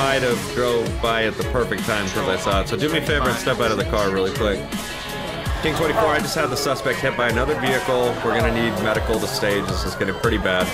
might have drove by at the perfect time because I saw it. So do me a favor and step out of the car really quick. King 24, I just had the suspect hit by another vehicle. We're gonna need medical to stage. This is getting pretty bad.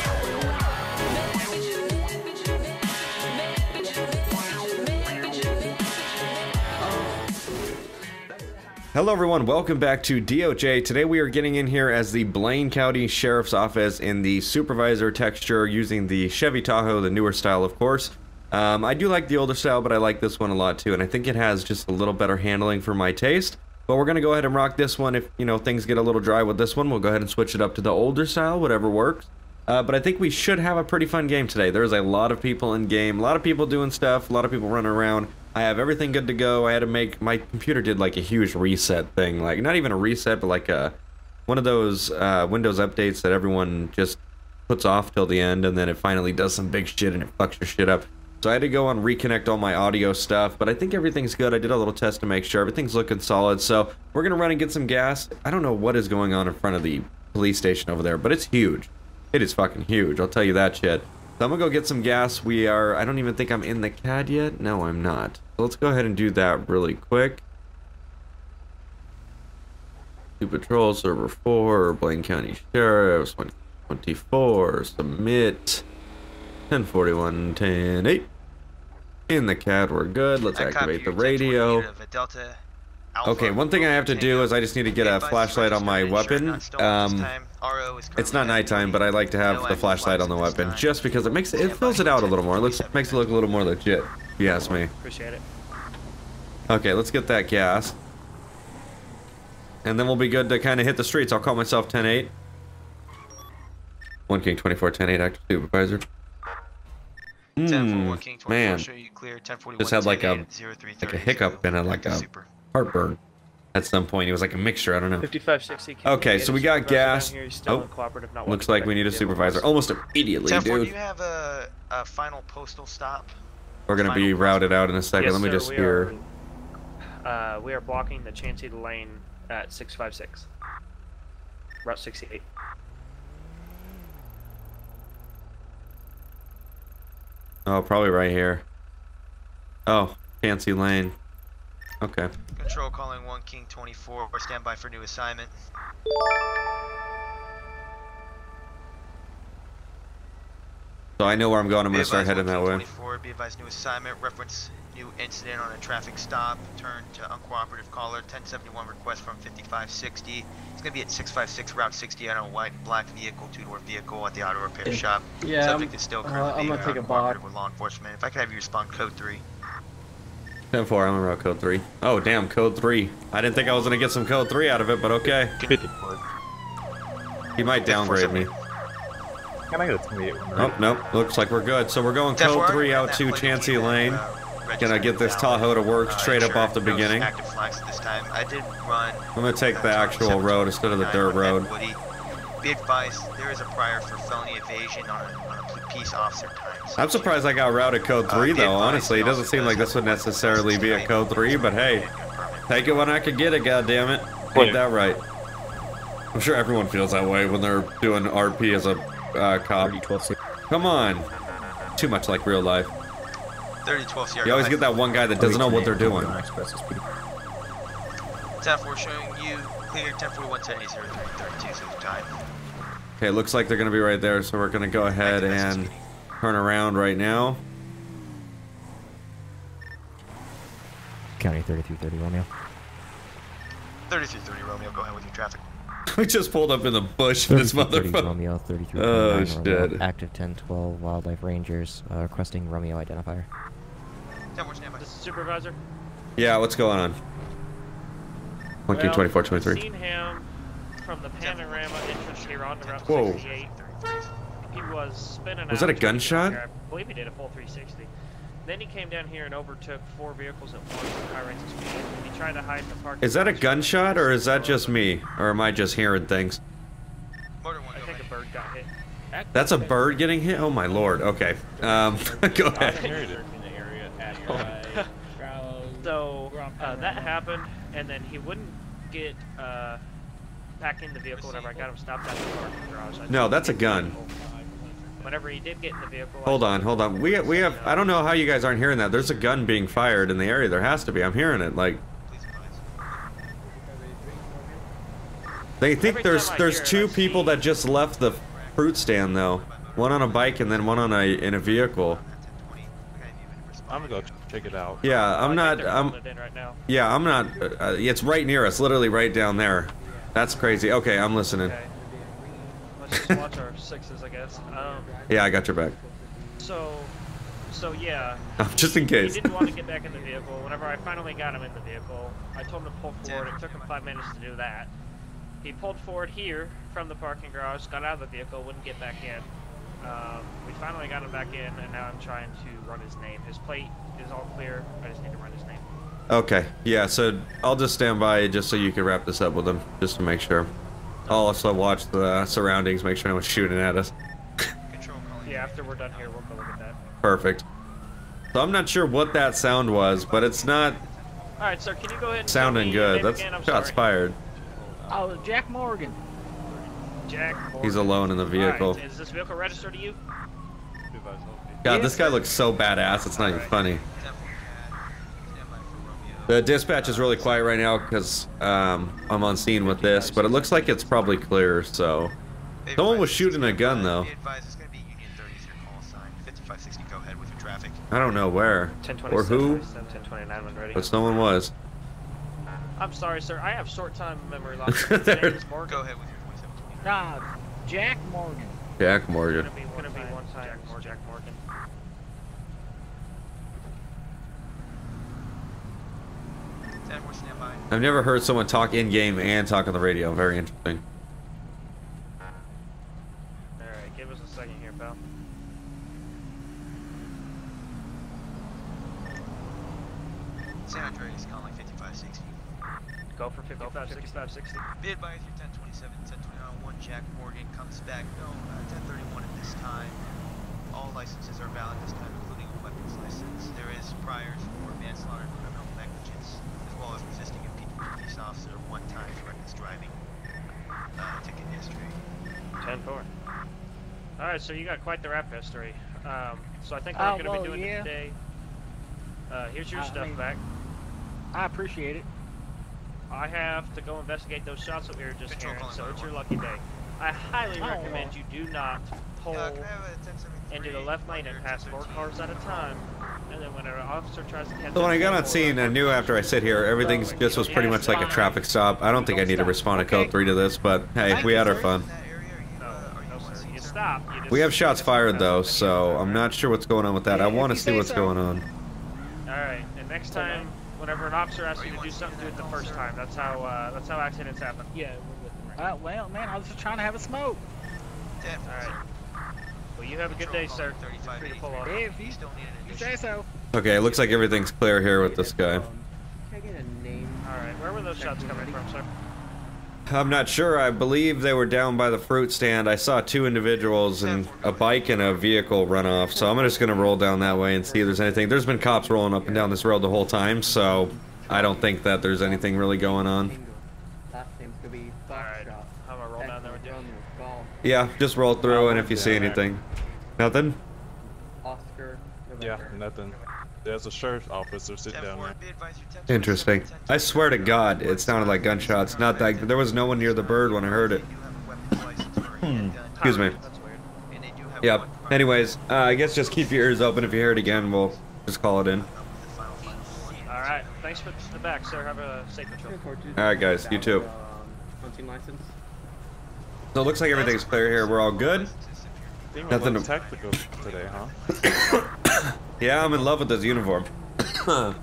Hello everyone, welcome back to DOJ. Today we are getting in here as the Blaine County Sheriff's Office in the supervisor texture using the Chevy Tahoe, the newer style of course. Um, I do like the older style, but I like this one a lot too, and I think it has just a little better handling for my taste. But we're going to go ahead and rock this one. If, you know, things get a little dry with this one, we'll go ahead and switch it up to the older style, whatever works. Uh, but I think we should have a pretty fun game today. There's a lot of people in game, a lot of people doing stuff, a lot of people running around. I have everything good to go. I had to make my computer did like a huge reset thing, like not even a reset, but like a one of those uh, Windows updates that everyone just puts off till the end, and then it finally does some big shit and it fucks your shit up. So I had to go and reconnect all my audio stuff, but I think everything's good. I did a little test to make sure everything's looking solid. So we're gonna run and get some gas. I don't know what is going on in front of the police station over there, but it's huge. It is fucking huge. I'll tell you that shit. So I'm gonna go get some gas. We are, I don't even think I'm in the CAD yet. No, I'm not. So let's go ahead and do that really quick. To patrol server 4, Blaine County Sheriff's 124, submit 1041, 10 8. In the CAD, we're good. Let's activate the radio. Okay, one thing I have to do is I just need to get a flashlight on my weapon. Um, it's not nighttime, but I like to have the flashlight on the weapon just because it makes it, it fills it out a little more. It looks makes it look a little more legit. If you ask me. Appreciate it. Okay, let's get that gas. And then we'll be good to kind of hit the streets. I'll call myself 10-8. 1 King 24, 10-8, active supervisor. Hmm, man. Just had like a, like a hiccup and a, like a heartburn at some point. It was like a mixture. I don't know. 5560. Okay, so we got gas. Oh, looks like we need a supervisor almost immediately, dude. do you have a, a final postal stop? We're gonna be routed out in a second. Yes, Let me sir, just we hear. Are, uh, we are blocking the Chancey Lane at 656. Route 68. Oh, probably right here. Oh, Fancy Lane. Okay. Control calling 1 King 24. Stand by for new assignment. So I know where I'm going. I'm gonna start heading that way. 24, be advised new assignment. Reference new incident on a traffic stop. Turn to uncooperative caller. 1071 request from 5560. It's gonna be at 656 Route 60 on a white and black vehicle, two-door vehicle at the auto repair shop. Yeah, Subject I'm- is still uh, currently I'm gonna take a bot. uncooperative with law enforcement. If I could have you respond code 3. 10-4, I'm on route code 3. Oh, damn, code 3. I didn't think I was gonna get some code 3 out of it, but okay. He might downgrade me. Can I get a 28 one? Oh, nope. Looks like we're good. So we're going code 3 out to Chancey Lane. Gonna get this Tahoe to work uh, straight up off the beginning. This time. I did run. I'm gonna take the actual road instead of the dirt road. Woody. Be advised, there is a prior for felony evasion on a, on a peace officer time. I'm surprised I got routed code uh, 3 though, honestly. It doesn't seem like this would necessarily be a code 3, but hey. Take it when I can get it, goddammit. Ain't that right? I'm sure everyone feels that way when they're doing RP as a uh, cop. Come on. Too much like real life. 3012 Sierra. You always get that one guy that doesn't know what they're doing. 10-4 showing you clear 1041 70 32 so time. Okay, looks like they're gonna be right there, so we're gonna go ahead and turn around right now. County 3330 Romeo. 3330 Romeo, go ahead with your traffic. We just pulled up in the bush for this 3330 motherfucker. Romeo, 33 Oh, shit. Active 1012 Wildlife Rangers uh, requesting Romeo identifier. 10 standby. This is supervisor. Yeah, what's going on? One Q Well, twenty four twenty three. Seen him from the panorama entrance here on the Route Whoa. 68. He was spinning Was out that a trying to get gunshot? I believe he did a full 360. Then he came down here and overtook four vehicles at once at high rates of speed. He tried to hide in the parking Is that a gunshot or is that just me? Or am I just hearing things? Motor 1, I think a bird got hit. That's a bird getting hit? Oh my lord. Okay. Um, go ahead. So uh, that happened, and then he wouldn't get uh, back in the vehicle whenever I got him stopped at the parking garage. I No, that's a gun. vehicle. Whenever he did get in the vehicle. Hold on, hold on. We we have. I don't know how you guys aren't hearing that. There's a gun being fired in the area. There has to be. I'm hearing it. Like they think there's there's two people that just left the fruit stand though. One on a bike and then one on a in a vehicle. I gotta even respond I'm gonna go check it out. Yeah, I I'm not. I'm. in right now. Yeah, I'm not. Uh, it's right near us. Literally right down there. That's crazy. Okay, I'm listening. Okay. Let's just watch our sixes, I guess. Um, Yeah, I got your back. so, so yeah. Just in case. He didn't want to get back in the vehicle. Whenever I finally got him in the vehicle, I told him to pull forward. It took him five minutes to do that. He pulled forward here from the parking garage, got out of the vehicle, wouldn't get back in. Um, we finally got him back in, and now I'm trying to run his name. His plate is all clear. I just need to run his name. Okay. Yeah. So I'll just stand by just so you can wrap this up with him, just to make sure. I'll also watch the surroundings, make sure no one's shooting at us. Yeah, after we're done here, we'll go look at that. Perfect. So I'm not sure what that sound was, but it's not All right, sir. Can you go ahead and sounding good. That's again? I'm shots sorry. fired. Oh, Jack Morgan. Jack. He's alone in the vehicle. right, Is this vehicle registered to you? Advise, okay. God, this guy looks so badass. It's not even funny. 10 cat. Stand by for Romeo. The dispatch is really quiet right now because um, I'm on scene with this, but it looks like it's probably clear. So Be Someone was shooting a gun, though. Be advised, it's gonna be Union 30 is your call sign. 5560, go ahead with your traffic. I don't know where or who, 1029 when ready. but someone was. I'm sorry, sir. I have short time memory loss. There- Morgan. Go ahead with your 2720. Nah, Jack Morgan. Jack Morgan. Gonna be one, gonna be one time. Jack Morgan. Jack Morgan. 10 more standby. I've never heard someone talk in game and talk on the radio. Very interesting. All right, give us a second here, pal. San Andreas calling 5560. Go for 55, 65, 60. Be advised, your 1027, 1029, one Jack Morgan comes back. No, uh, 1031 at this time. All licenses are valid this time, including a weapons license. There is priors for manslaughter and criminal negligence, as well as resisting impeding a police officer one time for reckless driving. Uh, ticket history. 10 4. All right, so you got quite the rap history. Um, so I think Oh, we're gonna well, be doing yeah. it today. Uh, here's your I stuff mean- back. I appreciate it. I have to go investigate those shots that we were just Control hearing, so it's your lucky day. I highly Oh, recommend well. you do not pull Yeah, can I have a 1073? into the left lane and pass four cars at a time, and then when an officer tries to catch So when I got on scene, I knew after I sit here, everything just was pretty much like a traffic stop. I don't think I need to respond to code three to this, but hey, we had our fun. In that area, are you, No, uh, are you no, on sir. scene, You sir? stop. We have shots fired though, so I'm not sure what's going on with that. I Yeah, if want to see what's so. going on. All right, and next time, whenever an officer asks you to do something, do it the first time. That's how uh, that's how accidents happen. Yeah, we're with him right Uh, well, man, I was just trying to have a smoke. All right. Well, you have a good day, sir. Feel free to pull off. Hey, if you, You still need an you addition. say so. Okay, it looks like everything's clear here with this guy. All right, where were those shots coming from, sir? I'm not sure. I believe they were down by the fruit stand. I saw two individuals and a bike and a vehicle run off. So I'm just gonna roll down that way and see if there's anything. There's been cops rolling up and down this road the whole time, so I don't think that there's anything really going on. Last name's gonna be All right, Foxtrot. I'm gonna roll down there with you. Romeo, Golf, Yeah, just roll through and if you see anything. Nothing? Oscar, Yeah, nothing. There's a sheriff's officer sitting down there. be advised, your 1027, Interesting. I swear to God, it sounded like gunshots. Not that there was no one near the bird when I heard it. Excuse me. That's weird. And they do have Yep. Anyways, uh, I guess just keep your ears open. If you hear it again, we'll just call it in. with the final, final one. All right, thanks for the back, sir. Have a safe patrol. All right, guys, you too. Um, hunting license. So it looks like everything's clear here. We're all good. Nothing to- tactical today, huh? Yeah, I'm in love with this uniform.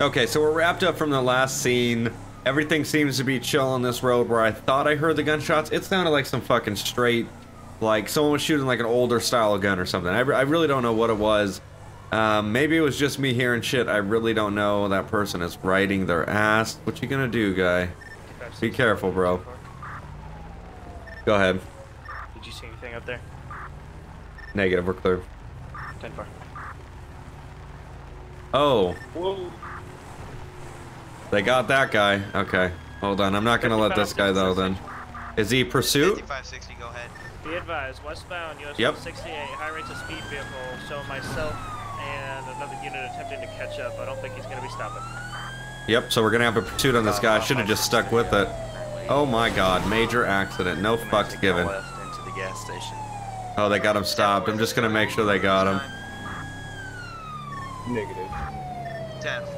okay, so we're wrapped up from the last scene. Everything seems to be chill on this road where I thought I heard the gunshots. It sounded like some fucking straight, like someone was shooting like an older style gun or something. I, re- I really don't know what it was. Um, maybe it was just me hearing shit. I really don't know. That person is riding their ass. What you gonna do, guy? Be careful, bro. Go ahead. Did you see anything up there? Negative, we're clear. 10 4. Oh. They got that guy. Okay. Hold on. I'm not gonna let this guy though then. Is he pursuit? 5560, go ahead. Be advised, westbound US Yep. 168, high rates of speed vehicle. So myself and another unit attempting to catch up. I don't think he's going to be stopping. Yep, so we're gonna have a pursuit on this guy. I should have just stuck with it. Oh my god, major accident. No fucks given. The. Oh, they got him stopped. I'm just gonna make sure they got him. Negative. 10 4.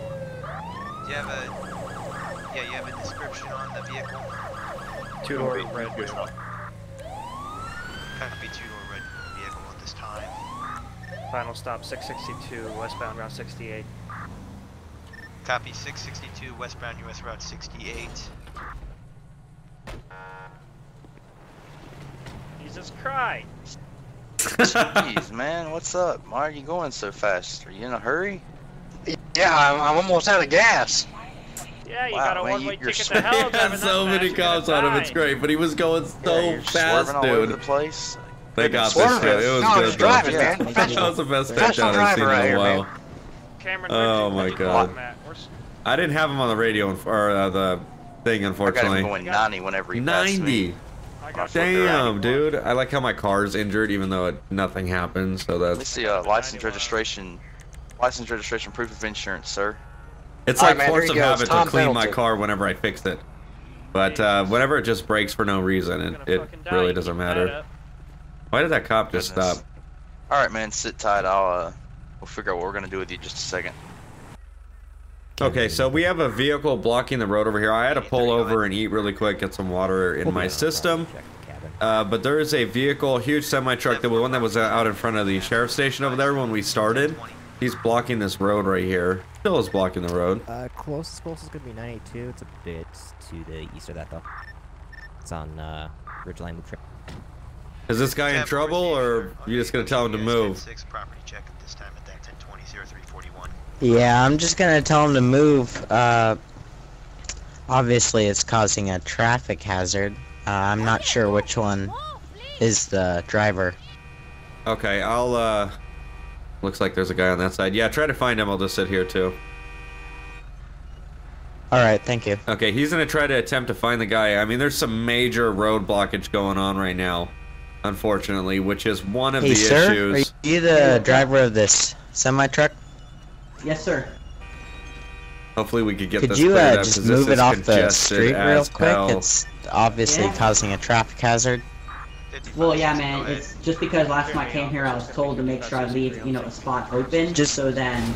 Do you have a. Yeah, you have a description on the vehicle? Two door red. Copy two door red vehicle at this time. Final stop 662, westbound Route 68. Copy 662 westbound US Route 68. Jesus Christ! Jeez, man, what's up? Why are you going so fast? Are you in a hurry? Yeah, I'm, I'm almost out of gas. Yeah, you Wow, got a one-way ticket to hell He driving had so many cops on him. It's great, but he was going Yeah, so you're fast, swerving all over the dude. place. They got this Swerving. shit. It was No, I good. was though. driving, man. That was the best Professional touchdown I've seen right in a while. man. Cameron, Oh my God. put him at? Where's- I didn't have him on the radio, or uh, the thing, I got unfortunately. going 90 whenever he passed me. 90. I. Damn, dude. I like how my car's injured, even though it, nothing happened. So Let me that's see uh, license registration. License registration proof of insurance, sir. it's All like right, man, force here of you habit It's to Tom clean my car whenever I fix it. But uh, whenever it just breaks for no reason, You're it, it really doesn't matter. Why did that cop just Goodness. stop? All right, man, sit tight. I'll uh, we'll figure out what we're gonna do with you in just a second. Okay, so we have a vehicle blocking the road over here. I had to pull over and eat really quick, get some water in my system. Check the cabin. Uh, but there is a vehicle, huge semi truck, the one that was uh, out in front of the sheriff station over there when we started. He's blocking this road right here. Still is blocking the road. Uh, closest, closest is gonna be 92. It's a bit to the east of that though. It's on uh, Ridgeline Loop Trip. Is this guy in trouble, or you just gonna tell him to move? 6 property check at this time at that 1020 0341. Yeah, I'm just gonna tell him to move. Uh, obviously, it's causing a traffic hazard. Uh, I'm not sure which one is the driver. Okay, I'll, uh... Looks like there's a guy on that side. Yeah, try to find him. I'll just sit here, too. All right, thank you. Okay, he's gonna try to attempt to find the guy. I mean, there's some major road blockage going on right now, unfortunately, which is one of Hey, the sir, issues. are you the driver of this semi truck? Yes, sir. Hopefully, we could get Could this you cleared uh, up, just 'cause this move it is off the street real quick? hell. It's obviously Yeah. causing a traffic hazard. Well, yeah, man. It's just because last time I came here, I was told to make sure I leave, you know, a spot open, just so then,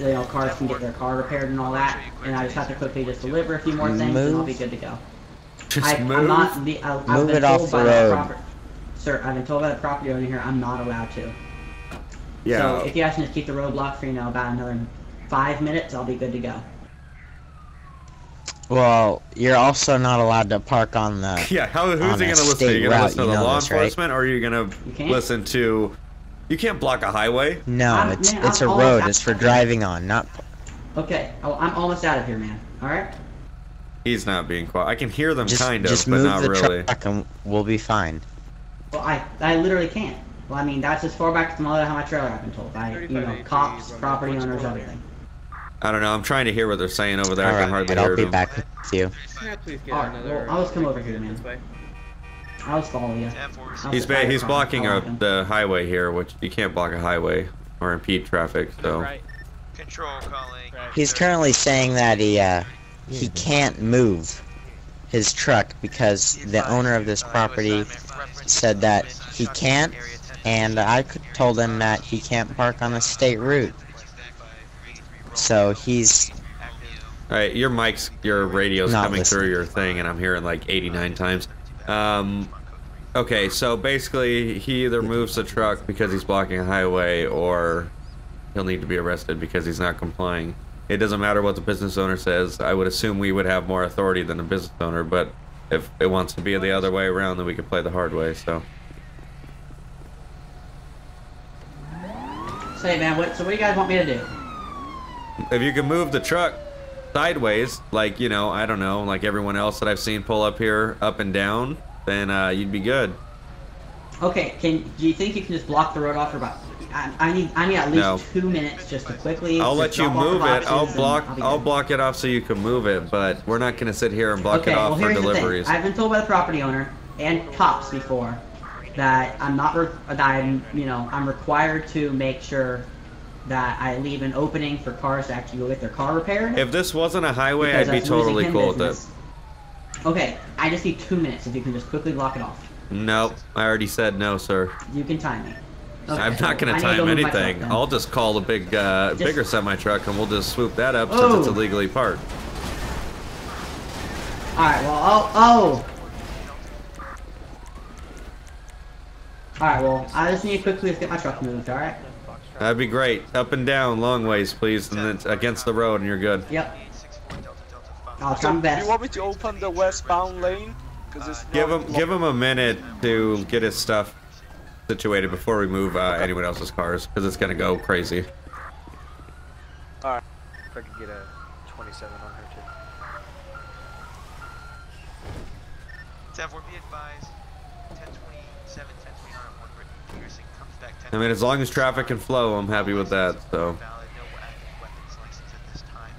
you know, cars can get their car repaired and all that. And I just have to quickly just deliver a few more things, and I'll be good to go. Just I, move. I'm not. The, I, I've Move been it off told the road. Proper, sir, I've been told by the property owner here I'm not allowed to. Yeah. So if you guys can just keep the road blocked for you know about another five minutes, I'll be good to go. Well, you're also not allowed to park on the. Yeah, how, who's he gonna listen to? You're gonna listen to you the law this, right? enforcement, or are you gonna listen to? You can't block a highway. No, I'm- it's man, it's a I'm all road. It's for driving on, not. Okay, oh, I'm almost out of here, man. All right. He's not being quiet. I can hear them Just kind of, just but move not the really. truck and we'll be fine. Well, I I literally can't. Well, I mean that's as far back from all that how my trailer. I've been told by you know cops, property owners, everything. I don't know. I'm trying to hear what they're saying over there. All I can right, hardly I'll hear be them. back with you. Can I please get Alright, another? well, I'll just come over here, man. This way? I'll just follow you. I'll He's sit ba- he's blocking I'll uh, walk him. the highway here, which you can't block a highway or impede traffic. So Right. Control calling. He's currently saying that he uh he can't move his truck because the owner of this property said that he can't, and I told him that he can't park on a state route. So he's All right, your mic's, your radio's coming listening. through your thing, and I'm hearing like 89 times. Um, okay, so basically, he either moves the truck because he's blocking a highway, or he'll need to be arrested because he's not complying. It doesn't matter what the business owner says. I would assume we would have more authority than the business owner, but if it wants to be the other way around, then we could play the hard way. So, Say, man, what? So what do you guys want me to do? if you can move the truck sideways, like you know, I don't know, like everyone else that I've seen pull up here, up and down, then uh, you'd be good. Okay, can do you think you can just block the road off for about? I, I need I need at least No. two minutes just to quickly. I'll let you drop off the move it. I'll block. I'll I'll block it off so you can move it. But we're not gonna sit here and block okay, it off well for deliveries. I've been told by the property owner and cops before that I'm not re- that I'm you know I'm required to make sure that I leave an opening for cars to actually go get their car repaired. If this wasn't a highway, I'd be totally cool with it. Okay, I just need two minutes. If you can just quickly lock it off, Nope, I already said no, sir. you can time me. Okay, I'm not gonna to time go anything. truck. I'll just call the big, uh, Just- bigger semi truck, and we'll just swoop that up since Oh. it's illegally parked. All right. Well, oh, oh. All right. Well, I just need to quickly get my truck moved. All right. That'd be great. Up and down, long ways, please, and then against the road, and you're good. Yep. I'll try my Do best. you want me to open the westbound lane? Because it's Give not him, give him a minute to get his stuff situated before we move uh, anyone else's cars, because it's gonna go crazy. Alright. If I could get a 27 on her too. 10 4 be advised. 1027, 1029 on one Brittany Peterson comes back 10 I mean, as long as traffic can flow, I'm happy with that. So, valid, no active weapons license at this time.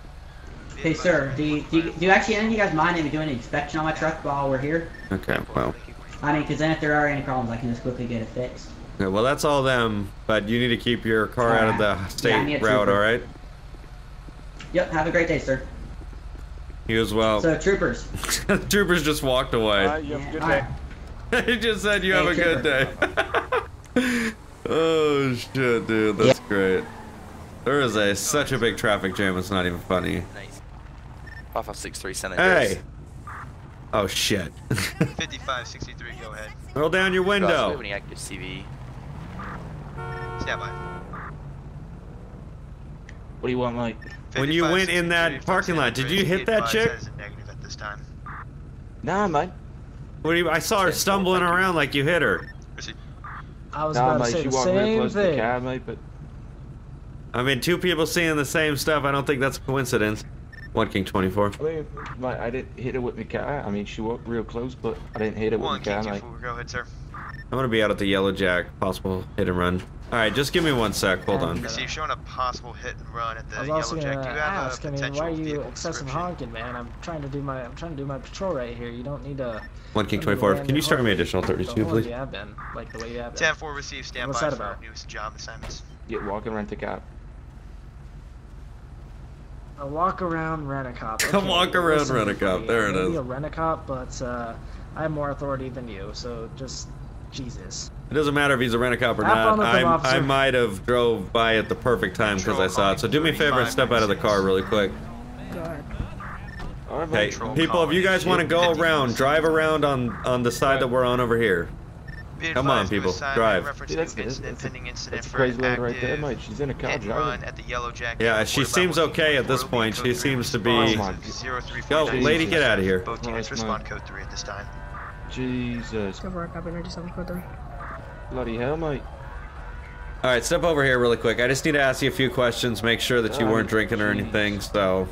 Be Hey, sir. Do you, do you, do you actually any of you guys mind if we doing an inspection on my truck while we're here? okay, well, I mean, because then if there are any problems, I can just quickly get it fixed. yeah, well, that's all them. But you need to keep your car out of the state Yeah, I need a route, all right? Yep. Have a great day, sir. You as well. So, troopers. Troopers just walked away. Alright, you have a good day. right. he just said you Hey, have a good day. oh shit, dude, that's great. There is a such a big traffic jam. It's not even funny. Nice. 5563 San Andreas. Hey. Oh shit. 55 63, go ahead. Roll down your Guys, do we have window. active CV? Stand by. What do you want, Mike? When you went in that parking lot, did you hit that chick? that is at this time. Nah, mate. What do you, I saw her stumbling around like you hit her. Proceed. I was Nah, about to say the walked same close to the thing. car, mate, but I mean, two people seeing the same stuff. I don't think that's a coincidence. One King 24. I mean, mate, I didn't hit her with my car. I mean, she walked real close, but I didn't hit her with One my King car, mate. 24, go ahead, sir. I'm gonna be out at the Yellow Jack. Possible hit and run. All right, just give me one sec. Hold on. Receive showing a possible hit and run at the I was Yellow also Jack. gonna Do ask. a I mean, why are you excessive honking, man? I'm trying to do my I'm trying to do my patrol right here. You don't need to. One King don't need to 24. Can you start me additional 32, whole please? You have been like the way you have been. 10 4 receive stand What's by that for about? new job assignments. Get walking around the car. A walk around rent a cop. A walk around listen, rent a cop, buddy, there I it may a rent a cop, but uh, I have more authority than you. So just Jesus. It doesn't matter if he's a rent a cop or not. I, I might have drove by at the perfect time because I saw it. So do me a favor and step out of the car really quick. Hey, people, if you guys want to go around, drive around on on the side that we're on over here. Come on, people, drive. Dude, that's, that's, that's, that's crazy lady right there, active mate. She's in a car driving. at the Yellow Jack. Yeah, she seems okay at this point. She seems to be. Oh my Go, lady, get out of here. Both units Christ, respond mate. code 3 at this time. Jesus. Bloody hell, mate. All right, step over here really quick. I just need to ask you a few questions, make sure that you Um, weren't drinking or anything. So,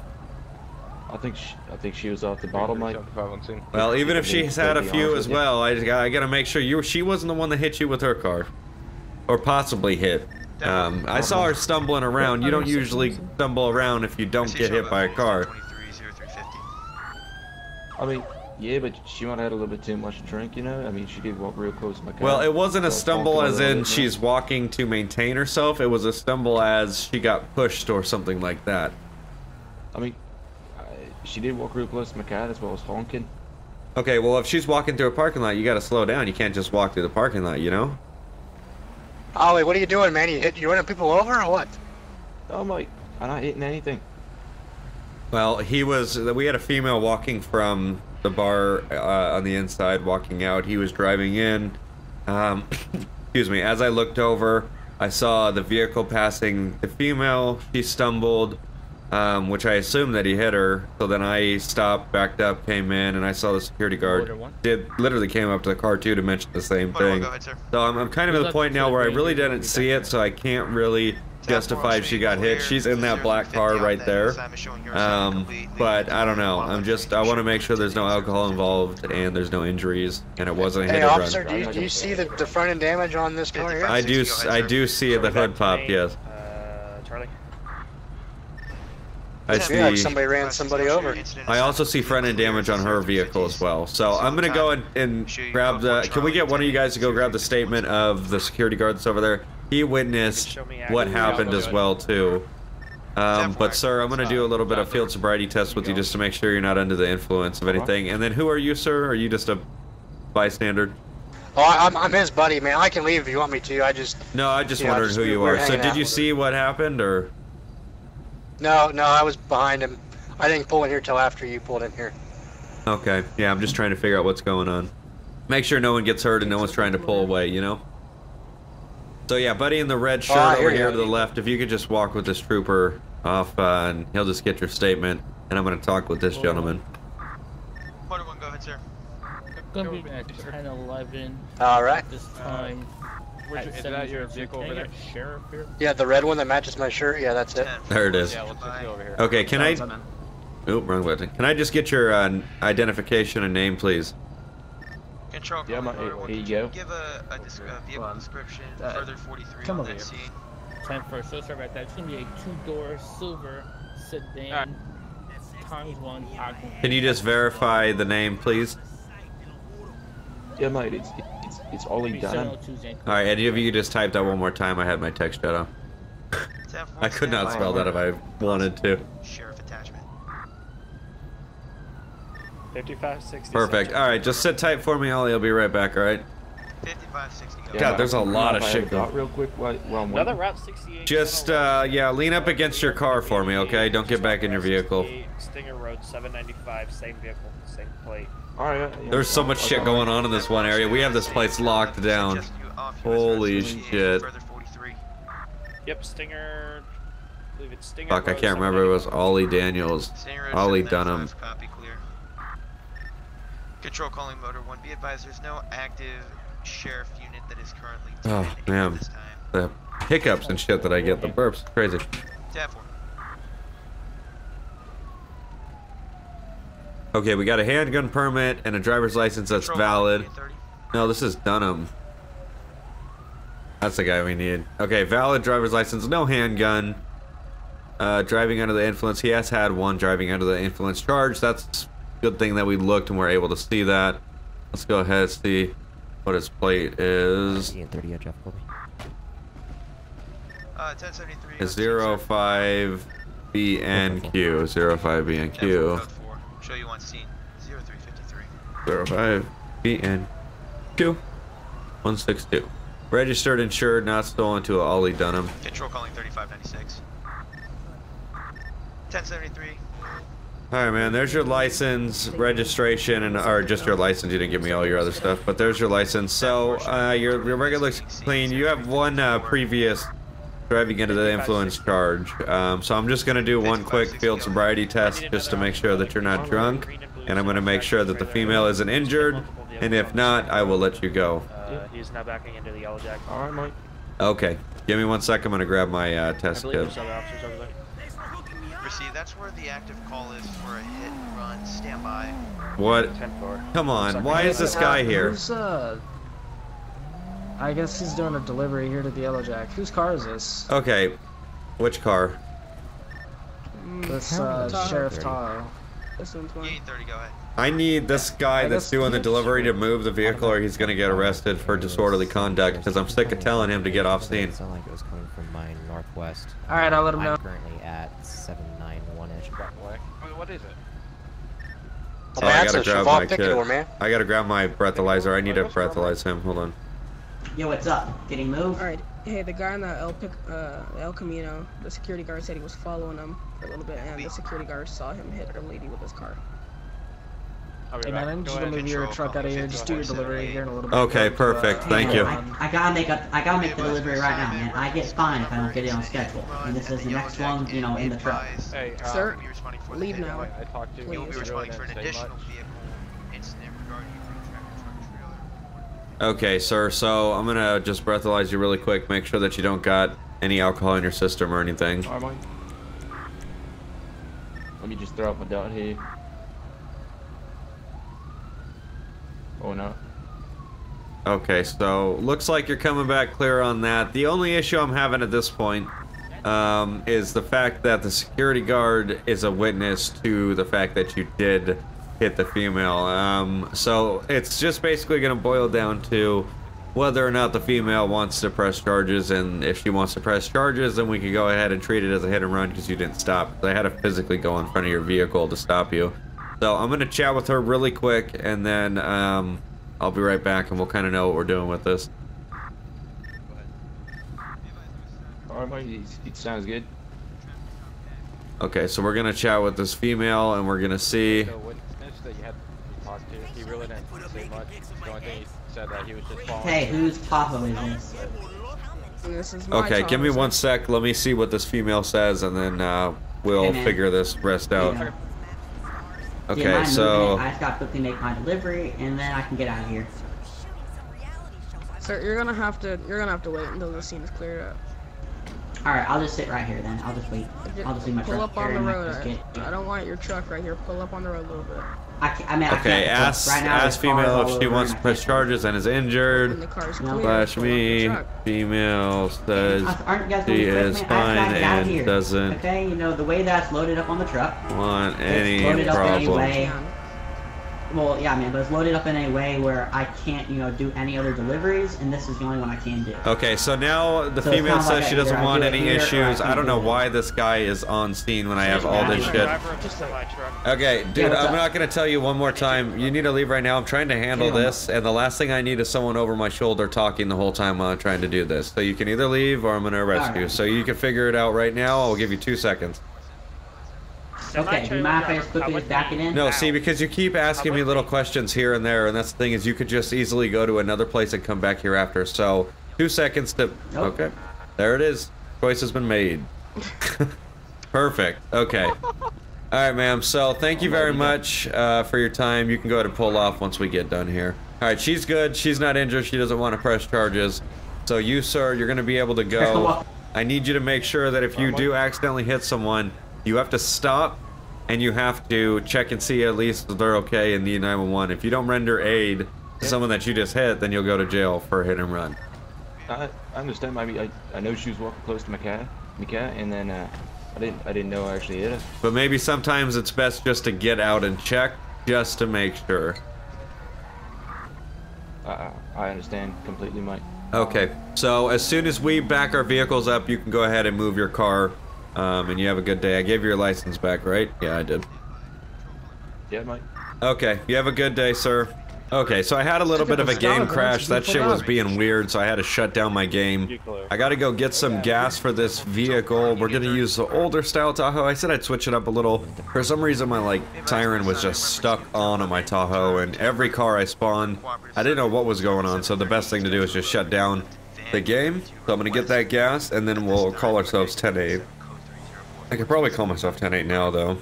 I think she, I think she was off the bottle, Mike. well, even if she's had a few as with you. well, I, I gotta make sure you. She wasn't the one that hit you with her car, or possibly hit. Um, I saw her stumbling around. You don't usually stumble around if you don't get hit by a car. I mean, yeah, but she might have had a little bit too much to drink, you know? I mean, she did walk real close to my car. Well, it wasn't a stumble as in bit, she's walking to maintain herself. It was a stumble as she got pushed or something like that. I mean, I, she did walk real close to my car as well as honking. Okay, well, if she's walking through a parking lot, you gotta slow down. You can't just walk through the parking lot, you know? Ollie, what are you doing, man? You hit, you running people over or what? Oh, mate, I'm not hitting anything. Well, he was. We had a female walking from the bar uh, on the inside, walking out. He was driving in. Um, excuse me. As I looked over, I saw the vehicle passing the female. She stumbled, um, which I assumed that he hit her. So then I stopped, backed up, came in, and I saw the security guard did literally came up to the car too to mention the same thing. ahead. So I'm, I'm kind of at the point now where I really didn't see it, so I can't really justify if she got hit. She's in that black car right there. Um, but I don't know. I'm just I want to make sure there's no alcohol involved and there's no injuries and it wasn't a hit Hey, officer, run. do you, do you see the, the front end damage on this car here? I do I do see the hood pop. Yes. Uh, Charlie. I seemed like see. somebody ran somebody over. I also see front end damage on her vehicle as well. So I'm gonna go and, and grab the. Can we get one of you guys to go grab the statement of the security guard that's over there? He witnessed what happened as well too. Um, but sir, I'm gonna do a little bit of field sobriety test with you just to make sure you're not under the influence of anything. And then who are you, sir? Are you just a bystander? Oh, I- I'm, I'm his buddy, man. I can leave if you want me to. I just. No, I just Yeah, wondered just who you are. So did you with see what happened or? No, no, I was behind him. I didn't pull in here till after you pulled in here. Okay, yeah, I'm just trying to figure out what's going on. Make sure no one gets hurt and no one's trying to pull away, you know? So yeah, buddy in the red shirt Oh, over hear here ya. to the left, if you could just walk with this trooper off, uh, and he'll just get your statement, and I'm gonna talk with this gentleman. Motor one, go ahead, sir. Gonna be at 10 11. All right. This time. Where's at your- is that your vehicle over I get Sheriff here? Yeah, the red one that matches my shirt. Yeah, that's it. There it is. Yeah, let's just go over here. Okay, can I? Sounds Oop, wrong button. Can I just get your uh, identification and name, please? Control Yeah, calling my- motor here you Could go. Give a, a, dis- a vehicle description, Uh, further 43 come on over that here. scene. 10 first. So sorry about that. It's gonna be a two-door silver sedan. Times one. Can you just verify the name, please? Yeah, mate, it's it's it's Ollie Dunham. All right, any of you just type that one more time, I had my text shut off. I could not spell that if I wanted to. Sheriff 5560. Perfect. All right, just sit tight for me, Ollie. I'll be right back. All right. 5560. Yeah, God, there's a lot of shit have a going. real quick while, while Another? Route 68. Just uh, yeah, lean up against your car for me, okay? Don't get back in your vehicle. Stinger Road 795, same vehicle, same plate. Alright, yeah, There's so much shit going on in this one area. We have this place locked down. Holy shit. Yep, Stinger. I believe it's Stinger Fuck, I can't remember. It was Ollie Daniels. Ollie Dunham. Copy, clear. Control calling motor one. Be advised, there's no active sheriff unit that is currently Oh man, the hiccups and shit that I get, the burps, crazy. Tab. Okay, we got a handgun permit and a driver's license that's valid. No, this is Dunham. That's the guy we need. Okay, valid driver's license, no handgun. Uh, driving under the influence. He has had one driving under the influence charge. That's good thing that we looked and were able to see that. Let's go ahead and see what his plate is. Ian 30 Jeff Colby. Uh, 1073. Is 05 BNQ. 05 BNQ. Show you on scene. 0353. 05 BNQ. 162. Registered, insured, not stolen to Ollie Dunham. Control calling 3596. 1073. All right, man. There's your license, registration, and or just your license. You didn't give me all your other stuff, but there's your license. So uh, your your regular looks clean. You have one uh, previous driving under the influence charge. Um, so I'm just gonna do one quick field sobriety test just to make sure that you're not drunk, and I'm gonna make sure that the female isn't injured. And if not, I will let you go. Uh, he's now backing into the yellow jack. Alright, Mike. Okay. Give me one sec. I'm gonna grab my uh, test kit. There's other officers over there. Receive. That's where the active call is for a hit and run. Stand by. What? Come on. Why is this guy here? Who's, uh, I guess he's doing a delivery here to the Yellow Jack. Whose car is this? Okay. Which car? This, uh, Sheriff Tahoe. This one's going. 30, go ahead. I need this guy I that's doing the delivery to move the vehicle or he's gonna get arrested for disorderly conduct because I'm sick of telling him to get off scene. It sounded like it was coming from my northwest. Alright, I'll let him I'm currently at 791-ish. Wait, what is it? Oh, I gotta grab my kit. Man. I gotta grab my breathalyzer. I need to breathalyze him. Hold on. Yo, what's up? Getting moved? Alright, hey, the guy on the El, Pic, uh, El Camino, the security guard said he was following him for a little bit, and the security guard saw him hit a lady with his car. Hey man, I need you to move your truck out of here. Just do your delivery here in a little bit. Okay, perfect. uh, Thank you. I, I gotta make a, I gotta make the delivery right now, man. I get fined if I don't get it on schedule. And this is the next one, you know, in the truck. Hey, uh, Sir, Be responding for the leave now. I talked to Please. You'll be responding for an additional vehicle incident regarding a tractor truck trailer. Okay, sir. So I'm gonna just breathalyze you really quick. Make sure that you don't got any alcohol in your system or anything. Alright, Mike. Let me just throw up my dot here. Oh no. Okay, so looks like you're coming back clear on that. The only issue I'm having at this point um, is the fact that the security guard is a witness to the fact that you did hit the female. Um, so it's just basically going to boil down to whether or not the female wants to press charges, and if she wants to press charges, then we can go ahead and treat it as a hit and run because you didn't stop. I had to physically go in front of your vehicle to stop you. So I'm gonna chat with her really quick, and then um, I'll be right back, and we'll kind of know what we're doing with this. Alright, it, it sounds good. Okay, so we're gonna chat with this female, and we're gonna see. The witness that you had to to, he really didn't say much. The only thing he said that he was just following. Hey, whose Tahoe is this? This is Okay, give me one sec. Let me see what this female says, and then uh, we'll Hey, figure this rest out. Yeah. Okay, Get mine so I just gotta quickly make my delivery, and then I can get out of here. Sir, you're gonna have to you're gonna have to wait until the scene is cleared up. All right, I'll just sit right here then. I'll just wait. I'll just leave my Pull truck up on here the and I road. get- I, I don't want your truck right here. Pull up on the road a little bit. I, ca- I mean, I Okay, can't, ask right now, ask female if she wants to and I press charges and is injured. the car's No. clear, Slash pull up your me. Female says Aren't you guys gonna she is man? Fine gotta get out of and here. doesn't Okay, you know the way that's loaded up on the truck. want any loaded up problem. way. Well, yeah, man, but it's loaded up in a way where I can't, you know, do any other deliveries, and this is the only one I can do. Okay, so now the So female sounds like says she doesn't want do any here or I issues. I don't do know it. why this guy is on scene when I have all this shit. Driver of the semi truck. Okay, dude, Yeah, I'm up? not gonna tell you one more time. You need to leave right now. I'm trying to handle Yeah. this, and the last thing I need is someone over my shoulder talking the whole time while I'm trying to do this. So you can either leave or I'm gonna arrest Alright. you. So you can figure it out right now. I'll give you two seconds. Okay, do you mind if I just quickly just back it in? No, see, because you keep asking me little questions here and there, and that's the thing is you could just easily go to another place and come back here after. So two seconds to. Nope. Okay, there it is. Choice has been made. Perfect. Okay. All right, ma'am. So thank you very much uh, for your time. You can go ahead and pull off once we get done here. All right, she's good. She's not injured. She doesn't want to press charges. So you, sir, you're going to be able to go. I need you to make sure that if you do accidentally hit someone, you have to stop and you have to check and see at least if they're okay in the 911. If you don't render aid to someone that you just hit, then you'll go to jail for hit and run. I, I understand. Maybe I, I know she was walking close to my car, my car, and then uh, I didn't I didn't know I actually hit her. But maybe sometimes it's best just to get out and check just to make sure. I I, I understand completely, Mike. Okay, so as soon as we back our vehicles up, you can go ahead and move your car, um, and you have a good day. I gave you your license back, right? Yeah, I did. Yeah, Mike. Okay, you have a good day, sir. Okay, so I had a little bit of a game crash. That shit was being weird, so I had to shut down my game. I gotta go get some gas for this vehicle. We're gonna use the older style Tahoe. I said I'd switch it up a little. For some reason, my like siren was just stuck on on my Tahoe, and every car I spawned, I didn't know what was going on. So the best thing to do is just shut down the game. So I'm gonna get that gas, and then we'll call ourselves 10-8. I could probably call myself 10-8 now, though.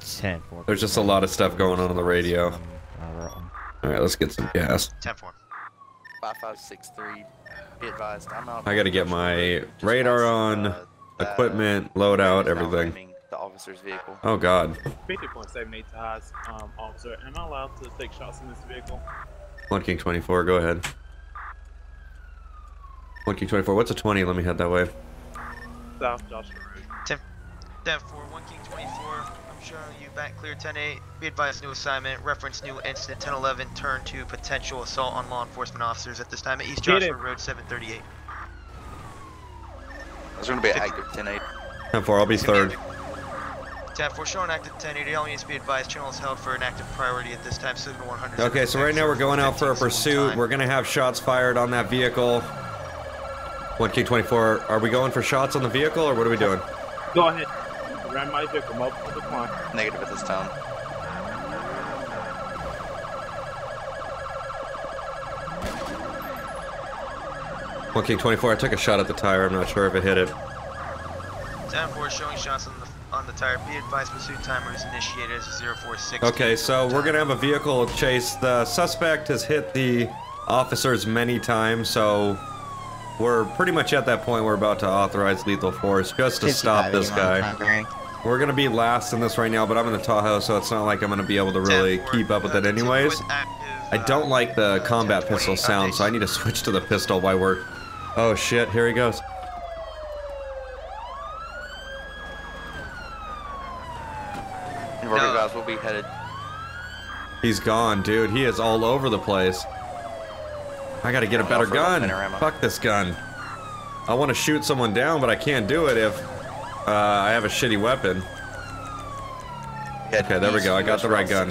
10 4. There's just a lot of stuff going on on the radio. All right, let's get some gas. 10 4. 5563. Be advised, I'm out. I gotta get my radar on, equipment, loadout, everything. The officer's vehicle. Oh god. 50.78 to highs, um, officer. Am I allowed to take shots in this vehicle? One King 24, go ahead. One King 24, what's a 20? Let me head that way. South Joshua Road. 10 10 4. 1 King 24. I'm showing you back clear 10 8. Be advised, new assignment. Reference new incident 10 11. Turn to potential assault on law enforcement officers at this time at East Joshua. Road 738. There's gonna be active 10-8. 10 4, I'll be third. 10 4. Showing active 10 8. It only needs to be advised. Channel is held for an active priority at this time. Signal 100. Okay, so right now we're going out for a pursuit. We're gonna have shots fired on that vehicle. 1K24, are we going for shots on the vehicle or what are we doing? Go ahead. Ran my vehicle, multiple decline. Negative at this time. One King 24, I took a shot at the tire. I'm not sure if it hit it. 10 4 showing shots on the on the tire. Be advised, pursuit timer is initiated as 0460. Okay, so we're gonna have a vehicle chase. The suspect has hit the officers many times, so we're pretty much at that point. We're about to authorize lethal force just to stop this guy. We're gonna be last in this right now, but I'm in the Tahoe, so it's not like I'm gonna be able to really keep up with it anyways. I don't like the combat pistol sound, so I need to switch to the pistol while we're... Oh shit, here he goes. No. He's gone, dude. He is all over the place. I gotta get a better gun. Fuck this gun. I want to shoot someone down, but I can't do it if uh, I have a shitty weapon. Okay, there we go. I got the right gun.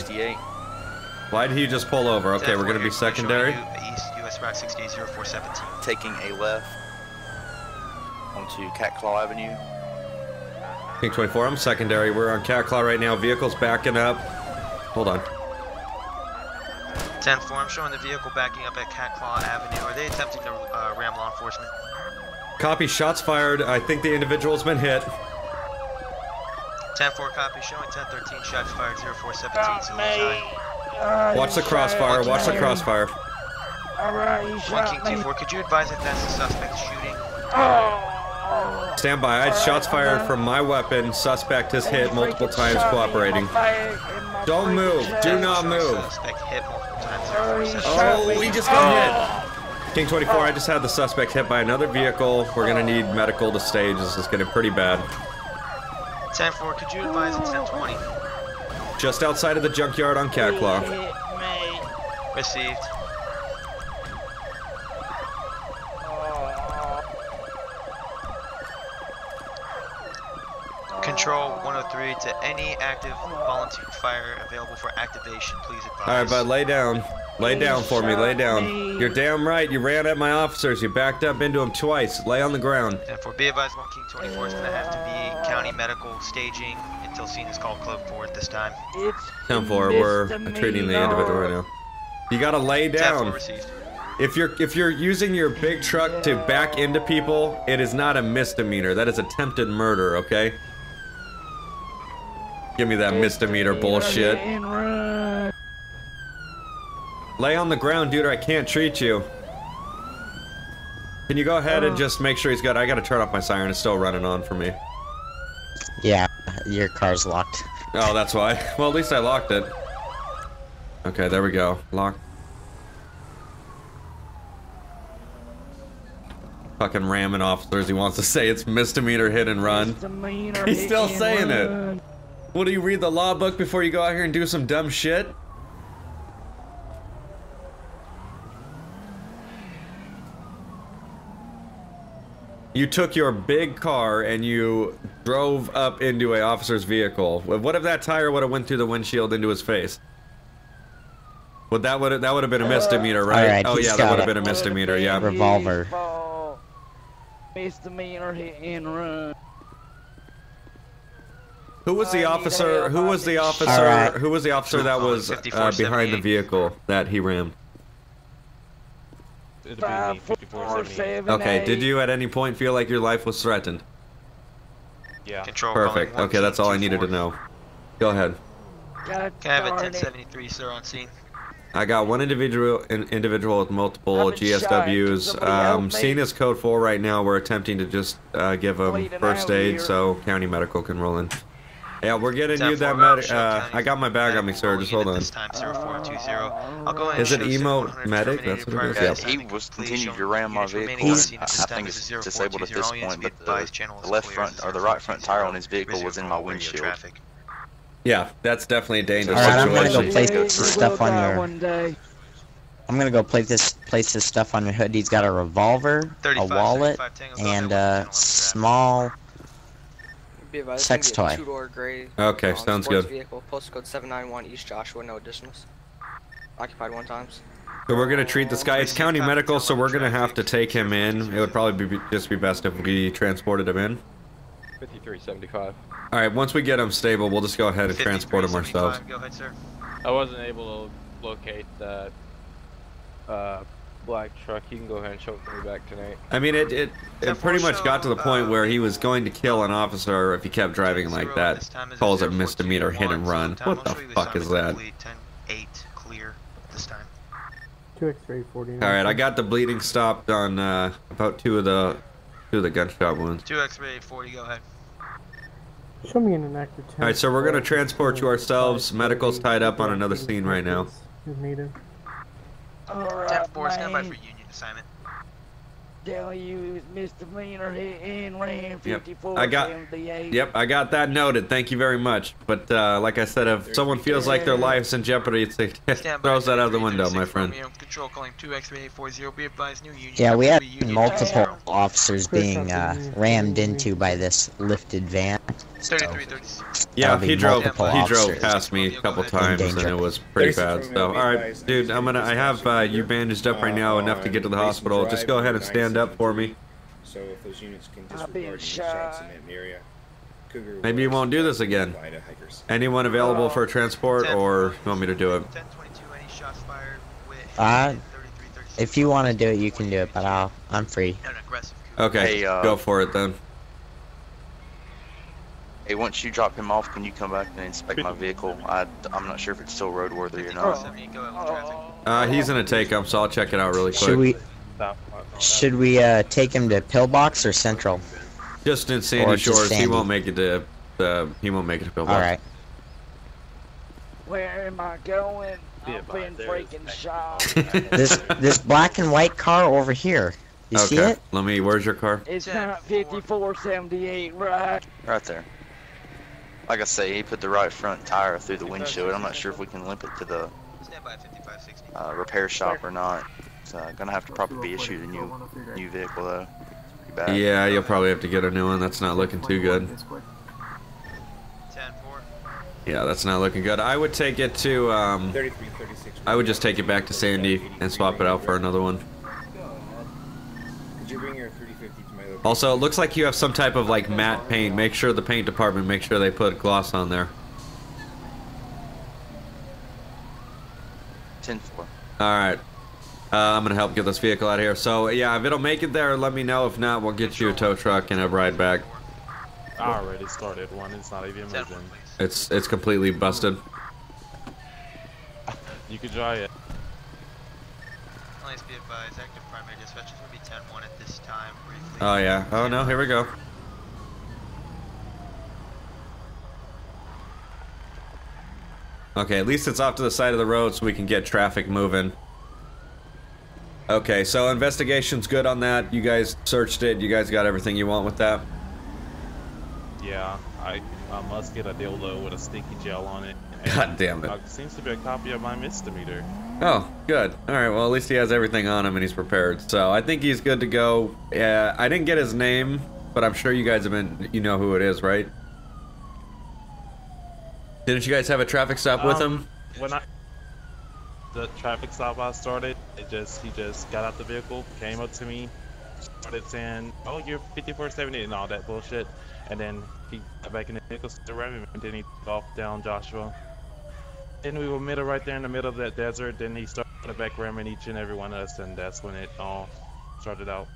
Why did he just pull over? Okay, we're gonna be secondary. East US Route 68 0417. Taking a left onto Cat Claw Avenue. King 24, I'm secondary. We're on Cat Claw right now. Vehicle's backing up. Hold on. 10 4, I'm showing the vehicle backing up at Cat Claw Avenue. Are they attempting to uh, ram law enforcement? Copy. Shots fired. I think the individual's been hit. 10 4 copy, showing 10 13, shots fired 0417. So time. Watch the crossfire. Watch the crossfire. Alright, you One King 2 4, could you advise if that's the suspect shooting? Oh. Stand by. I had shots fired from my weapon. Suspect has hit multiple times, cooperating. Don't move. Do not move. Suspect hit multiple times 0417. Oh, he just got hit. King 24, I just had the suspect hit by another vehicle. We're gonna need medical to stage. This is getting pretty bad. 10 4, could you advise at 10 20? Just outside of the junkyard on Cat Claw. Received. Control 103 to any active volunteer fire available for activation, please advise. Alright, bud, lay down. Lay down for me, lay down. You're damn right, you ran at my officers. You backed up into them twice. Lay on the ground. And for be advised, 1 King 24 is going to have to be county medical staging until scene is called code 4 at this time. Ten four, we're treating the individual right now. You gotta lay down. If you're if you're using your big truck to back into people, it is not a misdemeanor. That is attempted murder, okay? Give me that misdemeanor bullshit. Lay on the ground, dude, or I can't treat you. Can you go ahead and just make sure he's good? I gotta turn off my siren, it's still running on for me. Yeah, your car's locked. Oh, that's why. Well, at least I locked it. Okay, there we go. Lock. Fucking ramming officers. He wants to say it's misdemeanor hit and run. He's still saying it. What do you read the law book before you go out here and do some dumb shit? You took your big car and you drove up into a officer's vehicle. What if that tire would have went through the windshield into his face? Would that would that would have been a misdemeanor, right? Alright, oh yeah, that would have been a misdemeanor. Yeah. Revolver. Misdemeanor hit and run. Who was the officer? Who was the officer? Alright. Who was the officer that was uh, behind the vehicle that he rammed? It'd be me, 5478. Okay. Did you at any point feel like your life was threatened? Yeah. Control Perfect. calling Okay, that's all I needed to know. Go ahead. Can I have a 1073, sir, on scene? I got one individual in, individual with multiple I've been shot. Can GSWs. somebody help Um, me? seeing his code four right now, we're attempting to just uh, give him first aid here. so county medical can roll in. Yeah, we're getting you that I'll med. show Uh, I got my bag on me, sir. Just hold on. This time 0420. I'll go ahead Is it emo medic? That's what it is. prior Yeah, he was Please continued show to ram my vehicle. remaining on and scene I, at this I time think it's disabled at this point, but the, advised, channel is the left front or the right front tire on his vehicle was in my windshield. Yeah, that's definitely a dangerous Alright, I'm gonna situation. go place this stuff on your. One day. I'm gonna go place this place this stuff on your hood. He's got a revolver, a wallet, 35 Tango, go and a small Be advised, sex it's gonna be toy. Two-door gray. Okay, um, sounds good. Vehicle, postcode 791 East Joshua, no additionals. Occupied one times. So we're gonna treat this guy. It's county medical, so we're gonna have to take him in. It would probably be just be best if we transported him in. 5375. All right, once we get him stable, we'll just go ahead and transport him ourselves. Go ahead, sir. I wasn't able to locate that uh, black truck. You can go ahead and show it to me back tonight. I mean, it it, it pretty much got to the point where he was going to kill an officer if he kept driving like that. Calls it misdemeanor hit and run. What the fuck is that? 8 clear this time. Two X-ray forty. All right, I got the bleeding stopped on uh, about two of the two of the gunshot wounds. 2 X-ray 40, go ahead. Show me an inactive ten. All right, so we're gonna transport you ourselves. Medical's tied up on another scene right now. Is needed. 10 4, stand by for union assignment. tell you it's misdemeanor hitting ran Yep. 54 I got. 78. Yep, I got that noted. Thank you very much. But uh, like I said, if someone feels like their life's in jeopardy, it's like, throws that out the window, my friend. Control calling 2x3840. Be advised, new union. Yeah, we number had multiple officers being uh, rammed into by this lifted van. 33, 36. Yeah, he drove. multiple He drove past me a couple times, and it was pretty bad. So, all right, dude, I'm gonna. I have uh, you bandaged up right now, enough to get to the hospital. Just go ahead and stand up for me. So if those units can I've been disregard any shots in that area, Maybe you will won't do this again. apply to hikers. Anyone available for a transport, or you want me to do it? Uh, if you want to do it, you can do it, but I'll, I'm free. Okay, Hey, uh, go for it then. Hey, once you drop him off, can you come back and inspect my vehicle? I, I'm not sure if it's still roadworthy or not. Uh, he's in a take up, so I'll check it out really quick. Should we? Should we uh, take him to Pillbox or Central? Just in Sandy just Shores, he won't make it to. Uh, he won't make it to Pillbox. All right. Where am I going? I've been freaking shot. This this black and white car over here. You okay. see it? Let me. Where's your car? It's not 5478, right? Right there. Like I say, he put the right front tire through the windshield. I'm not sure if we can limp it to the uh, repair shop or not. So gonna have to probably be issued a new new vehicle though. Bad. Yeah, you'll probably have to get a new one. That's not looking too good. Yeah, that's not looking good. I would take it to. Um, I would just take it back to Sandy and swap it out for another one. Could you bring your 3050 to my location? Also, it looks like you have some type of like matte paint. Make sure the paint department make sure they put gloss on there. 10 4. All right. Uh, I'm gonna help get this vehicle out of here. So yeah, if it'll make it there, let me know. If not, we'll get you a tow truck and a ride back. I already started one. It's not even moving. It's it's completely busted. You could try it. Please be advised, active primary dispatch is going to be 10-1 at this time, briefly. Oh yeah. Oh no. Here we go. Okay, at least it's off to the side of the road so we can get traffic moving. Okay, so investigation's good on that. You guys searched it. You guys got everything you want with that. Yeah, I I must get a dildo with a sticky gel on it. God damn it. Uh, seems to be a copy of my misdemeanor. Oh, good. All right. Well, at least he has everything on him and he's prepared. So I think he's good to go. Yeah, I didn't get his name, but I'm sure you guys have been. You know who it is, right? Didn't you guys have a traffic stop with him? Um, When I the traffic stop I started, it just he just got out the vehicle, came up to me, started saying, "Oh, you're 5470" and all that bullshit, and then he got back in the vehicle, started me, and then he off down Joshua. And we were middle right there in the middle of that desert. Then he started back ramming each and every one of us, and that's when it all started out.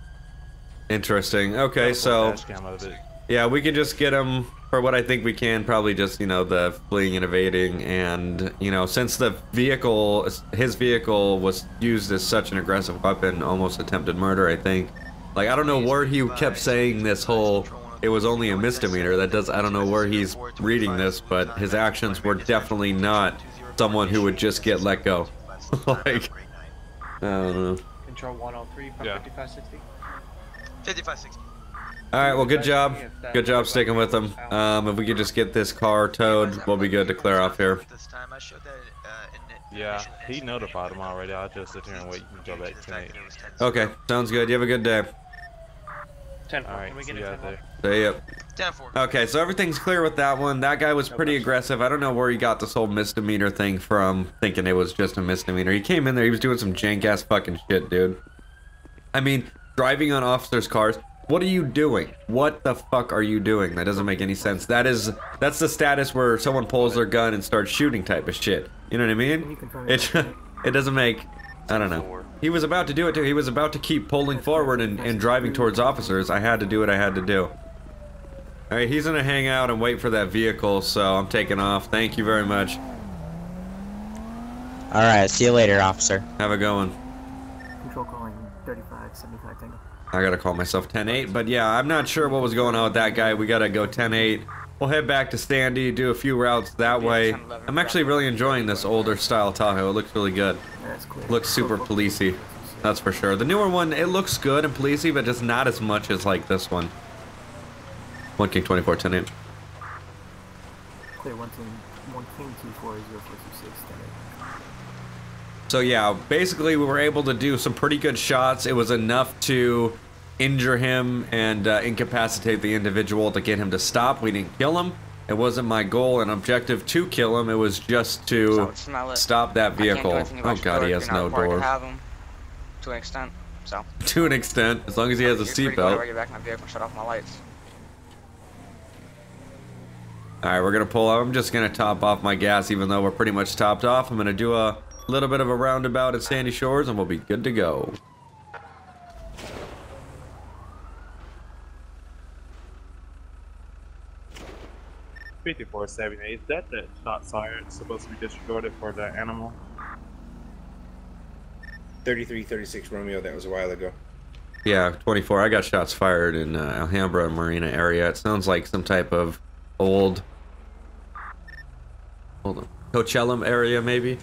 Interesting. Okay, Got a full so dash cam of it. yeah, we can just get him for what I think we can. Probably just you know the fleeing and evading, and you know since the vehicle, his vehicle was used as such an aggressive weapon, almost attempted murder. I think. Like I don't know where he kept saying this whole. It was only a misdemeanor. That does. I don't know where he's reading this, but his actions were definitely not someone who would just get let go. like I don't know. Control 103 from Yeah. 5560. 5560. All right, well, good job. Good job sticking with them. Um, if we could just get this car towed, we'll be good to clear off here. Yeah, he notified him already. I'll just sit here and wait and go back tonight. Okay, sounds good. You have a good day. 10 All right, Can we get you a out 10 there. See ya. 10 4. Okay, so everything's clear with that one. That guy was pretty aggressive. I don't know where he got this whole misdemeanor thing from, thinking it was just a misdemeanor. He came in there, he was doing some jank ass fucking shit, dude. I mean, driving on officers' cars. What are you doing? What the fuck are you doing? That doesn't make any sense. That is, that's the status where someone pulls their gun and starts shooting type of shit. You know what I mean? It, it doesn't make, I don't know. He was about to do it too. He was about to keep pulling forward and, and driving towards officers. I had to do what I had to do. Alright, he's gonna hang out and wait for that vehicle, so I'm taking off. Thank you very much. Alright, see you later, officer. Have a good one. Control calling 35, 75 Tango. I gotta call myself 10-8, but yeah, I'm not sure what was going on with that guy. We gotta go 10-8. We'll head back to Sandy, do a few routes that way. I'm actually really enjoying this older style Tahoe. It looks really good. Looks super policey. That's for sure. The newer one, it looks good and policey, but just not as much as like this one. One King 24 10 8. Clear one team, one king two four zero four two six ten eight. So yeah, basically we were able to do some pretty good shots. It was enough to injure him and uh, incapacitate the individual to get him to stop. We didn't kill him. It wasn't my goal and objective to kill him. It was just to So, smell it. stop that I can't do vehicle. Oh god, he has no door. To to an extent. So. To an extent, as long as he has a You're free to go whenever I seatbelt. get back in my vehicle shut off my lights. Alright, we're gonna pull out. I'm just gonna top off my gas even though we're pretty much topped off. I'm gonna do a little bit of a roundabout at Sandy Shores and we'll be good to go. Fifty-four seventy-eight. Is that the shot fired supposed to be disregarded for the animal? 3336 Romeo, that was a while ago. Yeah, 24. I got shots fired in uh, Alhambra Marina area. It sounds like some type of old, hold on, Coachella area maybe.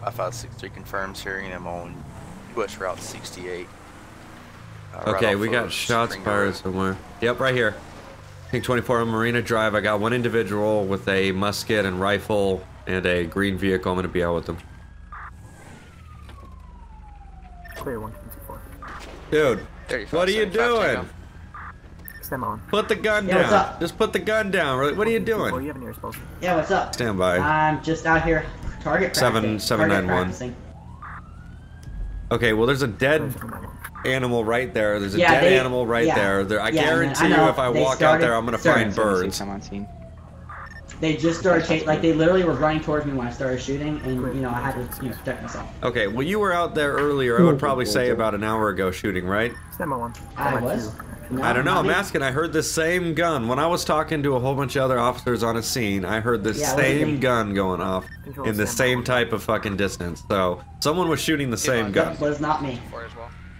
5563 confirms hearing them on US Route 68. Uh, Okay, off we got shots fired somewhere. Yep, right here. King 24 on Marina Drive. I got one individual with a musket and rifle and a green vehicle. I'm gonna be out with them. Clear one king. Dude, what are you 35, doing? Stand on. Put the gun Yeah, what's down. up? Just put the gun down. What are you doing? you have an Yeah, what's up? Stand by. I'm just out here target practicing. seven target nine one. Practicing. Okay, well, there's a dead animal right there. There's a Yeah, dead they- animal right yeah. there. there. I Yeah, guarantee I you, if I They walk out there, I'm gonna Sir. find birds. They just started chasing, like they literally were running towards me when I started shooting, and you know I had to you know protect myself. Okay, well, you were out there earlier. I would probably say about an hour ago shooting, right? Stand by one. I was. No, I don't know. I'm me. asking. I heard the same gun when I was talking to a whole bunch of other officers on a scene. I heard the Yeah, same gun going off Control in the same type of fucking distance. So someone was shooting the same gun. That was not me.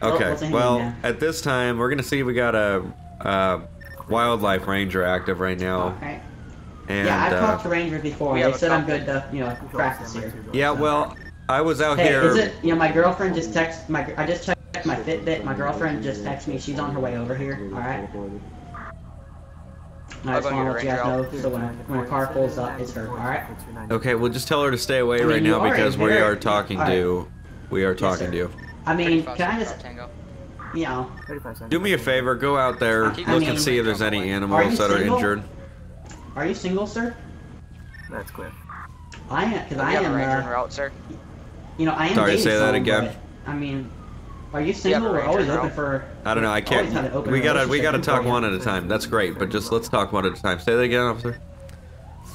Okay. Well, Well, he, man? at this time, we're gonna see. If we got a, uh wildlife ranger active right now, Alright. and yeah, I've uh, talked to rangers before. They said I'm good to you know practice here. yeah. Well, I was out Hey, here. is it? You know, my girlfriend just texted my. I just checked my Fitbit. My girlfriend just texted me. She's on her way over here. All right. I I'll just want to let you guys know so when, when a car pulls up, it's her. All right. Okay, well, just tell her to stay away I mean, right now because we are talking all right. to. We are talking sir. to you. I mean, can I just, you know, Do me a favor. Go out there, I look mean- and see if there's any Are you animals that are injured. are you single, sir? That's clear. I am, because I have a am. ranger en Uh, route, sir. you know, I am Sorry, dating say that again. I mean, are you have a single? We're always en open route. for. I don't know. I Always had an can't. We gotta. We gotta talk one at a time. That's great, but just let's talk one at a time. Say that again, officer.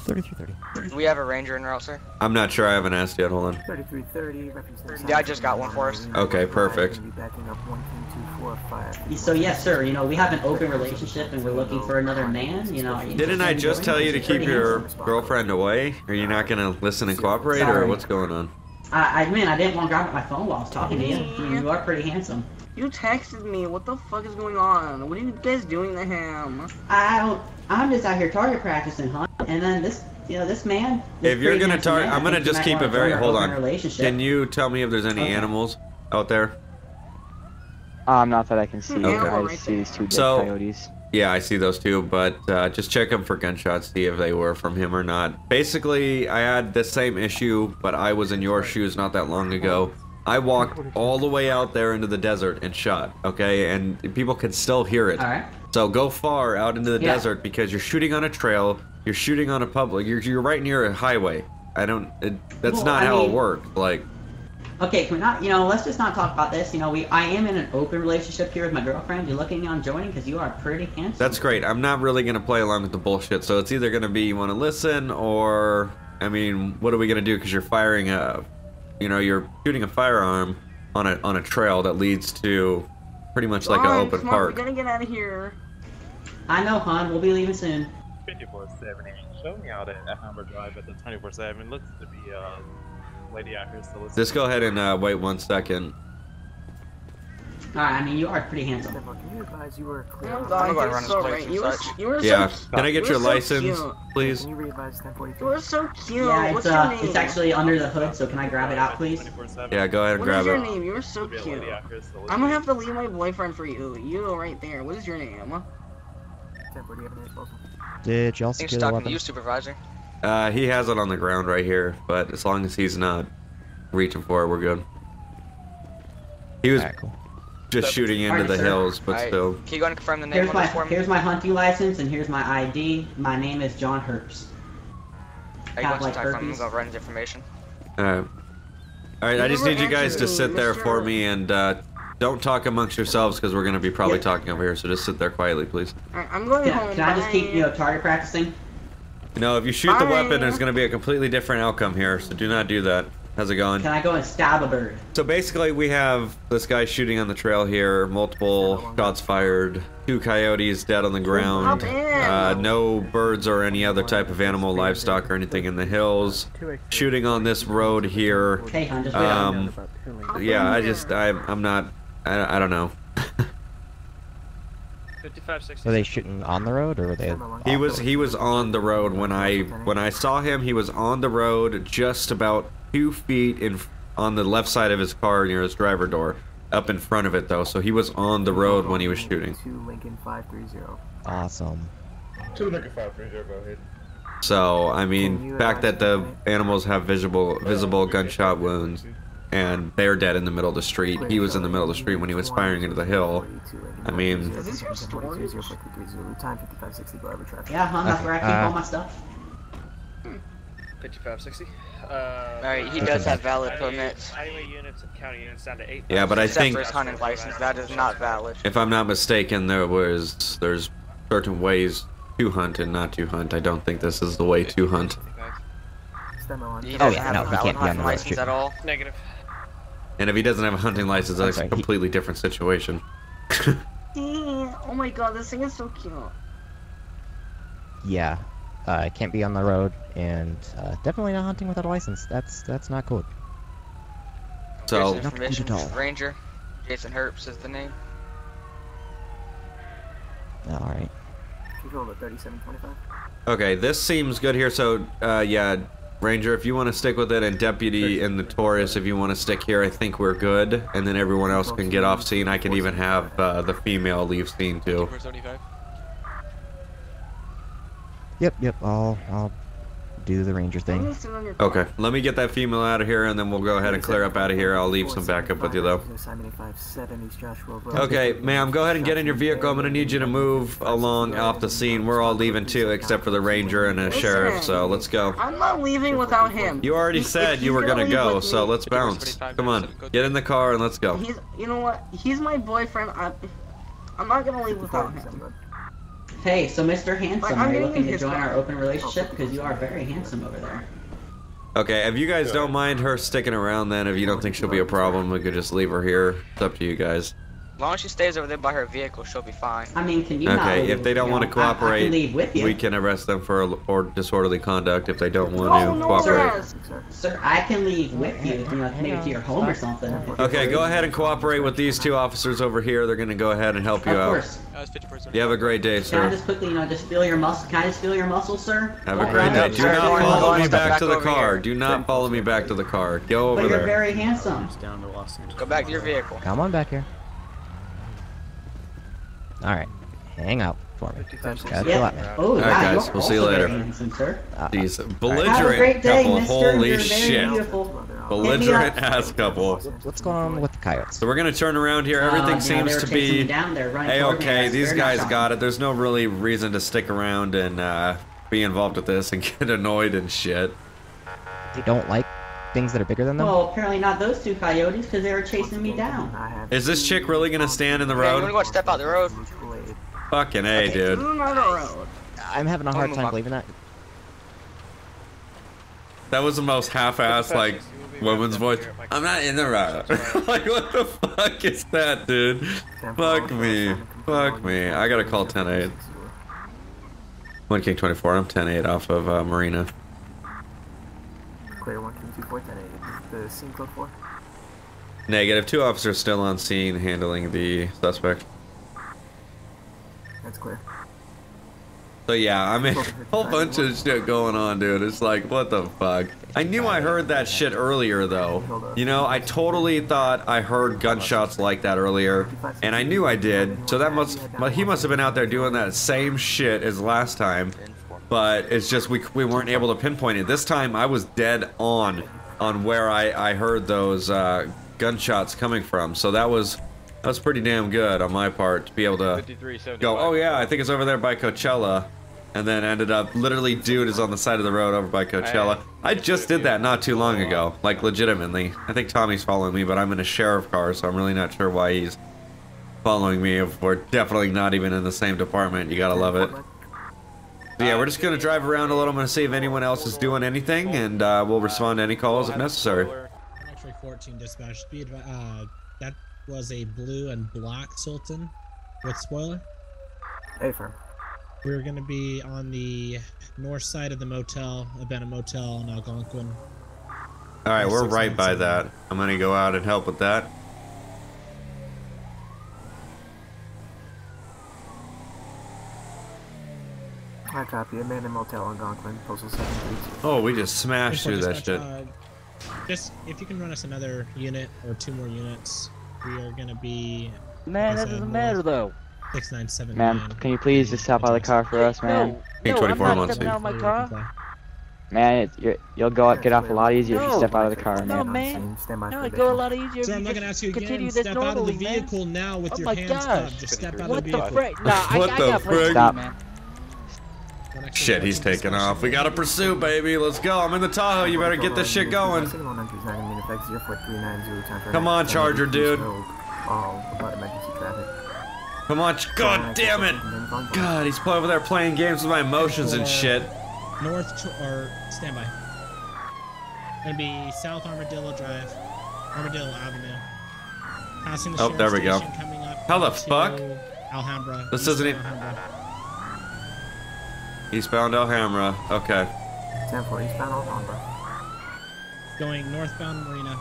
3330. We have a ranger en route, sir. I'm not sure. I haven't asked yet. Hold on. 3330, reference to Yeah, I just got one for us. Okay, perfect. Be backing up one king two four five. So yes, sir. You know, we have an open relationship, and we're looking for another man. You know. are you Didn't I just tell you to keep your girlfriend away? Are you not gonna listen and cooperate, or what's going on? I, I mean, I didn't want to grab up my phone while I was talking to you. I mean, you are pretty handsome. You texted me. What the fuck is going on? What are you guys doing to him? I don't. I'm just out here target practicing, huh? And then this, you know, this man. this If you're gonna target, I I'm gonna just keep wanna it very. join our Hold open on. Relationship. Can you tell me if there's any Okay. animals out there? Um, not that I can see. Okay. I just see these two dead So- coyotes. Yeah, I see those two, but uh, just check them for gunshots, see if they were from him or not. Basically, I had the same issue, but I was in your shoes not that long ago. I walked all the way out there into the desert and shot, okay? And people could still hear it. So go far out into the Yeah. desert because you're shooting on a trail, you're shooting on a public, you're, you're right near a highway. I don't, it, that's Well, not I how it works. Like, Okay, can we not? You know, let's just not talk about this. You know, we. I am in an open relationship here with my girlfriend. You're looking on joining because you are pretty handsome. That's great. I'm not really gonna play along with the bullshit. So it's either gonna be you want to listen, or I mean, what are we gonna do? Because you're firing a, you know, you're shooting a firearm on a on a trail that leads to pretty much like an Come on, open come on, park. We're going to get out of here. I know, hon. We'll be leaving soon. 5478. Show me out at Alhambra Drive at the 24/7. Looks to be a lady out here still listening. Just go ahead and uh, wait one second. Alright, I mean, you are pretty handsome. Can you advise you were clear? On- god, gonna you're run his so right. You were, such. you were Yeah. so Can I get you your so license, cute. please? Can you readvise 1043? You were so cute. Yeah, What's it's your uh, name? it's actually under the hood, so can I grab it out, please? Yeah, go ahead and What grab is your it. name? You were so cute. I'm gonna have to leave my boyfriend for you. You right there. What is your name? 1040, do you have any explosive? Did y'all He's secure the weapon? you, supervisor. Uh, he has it on the ground right here, but as long as he's not reaching for it, we're good. He was Alright, cool. just shooting into the sir. hills, but Alright, still. Can you go and confirm the name Here's on my this for here's my hunting license and here's my ID. My name is John Herbst. Are you have, going to like, type from? I'm herpes. gonna run his information. Alright. Alright, I just need you guys to sit me, there for me and uh, don't talk amongst yourselves because we're going to be probably Yep. talking over here, so just sit there quietly, please. Alright, I'm going Can, home. can I just keep you know target practicing? You know, if you shoot the weapon, there's going to be a completely different outcome here, so do not do that. How's it going? Can I go and stab a bird? So basically, we have this guy shooting on the trail here, multiple shots fired, two coyotes dead on the ground, uh, no birds or any other type of animal, livestock, or anything in the hills. Shooting on this road here. Okay, hon, just wait on Um, yeah, I just, I, I'm not, I, I don't know. 55, 60. Were they shooting on the road or were they? He was, he was on the road when I, when I saw him. He was on the road, just about two feet in, on the left side of his car near his driver door, up in front of it though. So he was on the road when he was shooting. Two Lincoln 530. Awesome. Two Lincoln 530, go ahead. So I mean, fact that the animals have visible visible gunshot wounds, and they're dead in the middle of the street. He was in the middle of the street when he was firing into the hill. I mean, Is this your storage? Time 5560, go over traffic. Yeah, hon, that's where I keep Uh, all my stuff. 55, 60. Uh, Alright, he does have valid permits. Highway units and county units down 8. Yeah, but I Except think- for his hunting license, that is not valid. if I'm not mistaken, there was there's certain ways to hunt and not to hunt. I don't think this is the way to hunt. He Oh, doesn't yeah, have no, a he valid can't be on the hunting road license at all. Negative. And if he doesn't have a hunting license, that's a completely different situation. Oh my god, this thing is so cute. Yeah. Uh, can't be on the road and uh, definitely not hunting without a license. That's that's not cool. So Here's Not good at all. Ranger. Jason Herbst is the name. All right. Control at 3725. Okay, this seems good here. So, uh, yeah, Ranger, if you want to stick with it, and Deputy and the Taurus, if you want to stick here, I think we're good. And then everyone else can get off scene. I can even have uh, the female leave scene too. Yep, yep. I'll I'll do the ranger thing. sit on your Okay, let me get that female out of here, and then we'll go ahead and clear up out of here. I'll leave some backup with you though. Simon 857, East Joshua Road. Okay, ma'am, go ahead and get in your vehicle. I'm gonna need you to move along off the scene. We're all leaving too, except for the ranger and a sheriff. So let's go. I'm not leaving without him. You already said you were gonna gonna go, so let's bounce. Come on, get in the car and let's go. He's, you know what? He's my boyfriend. I, I'm not gonna leave without him. Hey, so Mr. Handsome, like, are you looking to join our open relationship? Because you are very handsome over there. Okay, if you guys don't mind her sticking around, then if you don't think she'll be a problem, we could just leave her here. It's up to you guys. As long as she stays over there by her vehicle, she'll be fine. I mean, can you not Okay, leave, if they don't you want know, to I- I can leave with you. we can arrest them for or disorderly conduct if they don't want Oh, to no, cooperate. Sir, I can leave with you, you know, maybe to your home or something. Okay, go ahead and cooperate with these two officers over here. They're gonna go ahead and help you Of out. course. You have a great day, sir. Can I just quickly, you know, just feel your muscle? Can I just feel your muscles, sir? Have a great day. Do not follow me back to the car. Do not follow me back to the car. Go over there. But you're there. very handsome. Down to Los Angeles. Go back to your vehicle. Come on back here. All right. Hang out for me. Got you Yeah. out. Oh, All right, wow, guys, we'll see you later. handsome. These Have a belligerent great day, couple. mister. Holy You're shit. beautiful. Belligerent ass couple. What's going on with the coyotes? So we're gonna turn around here. Uh, Everything you know, seems they to be down there, running a-okay. These guys myself. got it. There's no really reason to stick around and uh, be involved with this and get annoyed and shit. They don't like things that are bigger than them. Well, apparently not those two coyotes, because they were chasing me down. Is this chick really gonna stand in the road? Hey, you wanna road? go and step out the road? Fucking a, dude. I'm having a hard time believing that. That was the most half-assed like woman's voice. I'm not in the road. like what the fuck is that, dude? Fuck me. Fuck me. I gotta call 10-8. One King 24. I'm 10-8 off of uh, Marina. Clear 1 King 2410 The scene code 4. Negative. Two officers still on scene handling the suspect. That's clear. So yeah, I mean, a whole bunch of shit going on, dude. It's like, what the fuck? I knew I heard that shit earlier, though. You know, I totally thought I heard gunshots like that earlier, and I knew I did. So that must, but he must have been out there doing that same shit as last time. But it's just we we weren't able to pinpoint it. This time I was dead on on where I I heard those uh, gunshots coming from. So that was that was pretty damn good on my part to be able to go. Oh yeah, I think it's over there by Coachella. And then ended up, literally, dude is on the side of the road over by Coachella. I just did that not too long ago, like legitimately. I think Tommy's following me, but I'm in a sheriff car, so I'm really not sure why he's following me. If we're definitely not even in the same department, you gotta love it. So yeah, we're just gonna drive around a little. I'm gonna see if anyone else is doing anything, and uh, we'll respond to any calls if necessary. Actually, 14 dispatch speed. Uh, that was a blue and black Sultan with spoiler. A firm. We're going to be on the north side of the motel, Abena Motel in Algonquin. All right, we're right by that. I'm gonna go out and help with that. I copy. Abandoned motel Algonquin, postal 732. Oh, we just smashed through that shit. uh, just if you can run us another unit or two more units, we are going to be. Man, that doesn't matter though. 697. Man, can you please just step out of the car for us, man? No, no, I'm not stepping out of my car. Man, you're, you'll go get off a lot easier if you step out of the car, No, man. man. No, it go a lot easier. So if I'm you not gonna just ask you continue again. this Step out of the normally, man. now with oh your my hands up. Just step out what of the the frick? Nah, I, I got places to frick? go, man. Shit, he's taking off. We got a pursuit, baby. Let's go. I'm in the Tahoe. You better get this shit going. Come on, Charger, dude. All about emergency traffic. Come on. God damn it. God, he's over there playing games with my emotions and shit. North or standby. Gonna be South Armadillo Drive, Armadillo Avenue. Passing the Oh, there we go. station, coming up How the fuck? Alhambra. This east isn't even-. Eastbound Alhambra. Okay. 10 4 eastbound Alhambra. Going northbound Marina.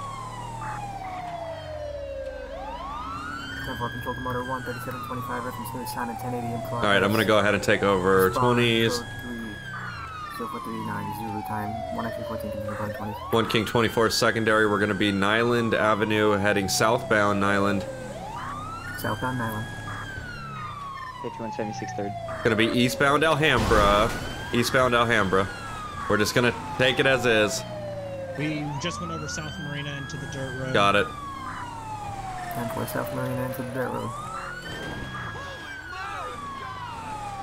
10 4 control to motor 13725, reference to assignment 1080 in. All right, I'm gonna go ahead and take over 20s. 0439 Zulu time, 1 x 14 continue on 20. One King 24 secondary. We're gonna be Niland Avenue, heading southbound Niland. Southbound Niland. 5176 third. Gonna be eastbound Alhambra. Eastbound Alhambra. We're just gonna take it as is. We just went over South Marina into the dirt road. Got it. 10 4 South Marina into the dirt road.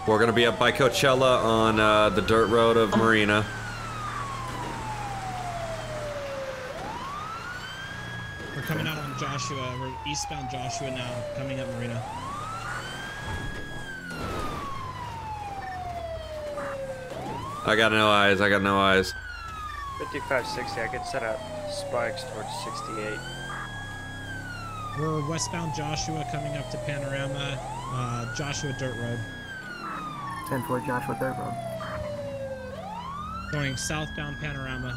We're gonna be up by Coachella on uh, the dirt road of Marina. We're coming out on Joshua. We're eastbound Joshua now, coming up Marina. I got no eyes. I got no eyes. 5560, I could set up spikes towards 68. We're westbound Joshua coming up to Panorama, uh, Joshua Dirt Road. 10 4 Joshua Dirt Road. Going southbound Panorama.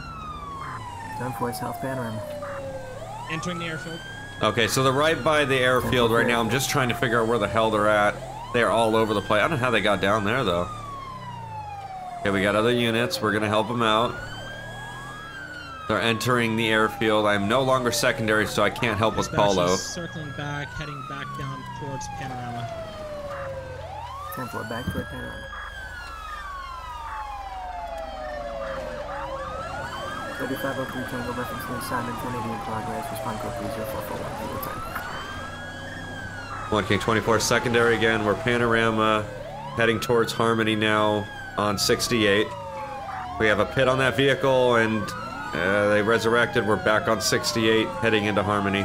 10 4 South Panorama. Entering the airfield. Okay, so they're right by the airfield right now. I'm just trying to figure out where the hell they're at. They're all over the place. I don't know how they got down there though. Okay, we got other units. We're gonna help them out. They're entering the airfield. I'm no longer secondary, so I can't help with Dispatch is Paulo. Circling back, heading back down towards Panorama. 10 4 back toward Panorama. 3503 Tango reference to assignment 1080 in progress. Respond code 3041 One King 24 secondary again. We're Panorama, heading towards Harmony now on 68. We have a pit on that vehicle, and uh, they resurrected. We're back on 68, heading into Harmony.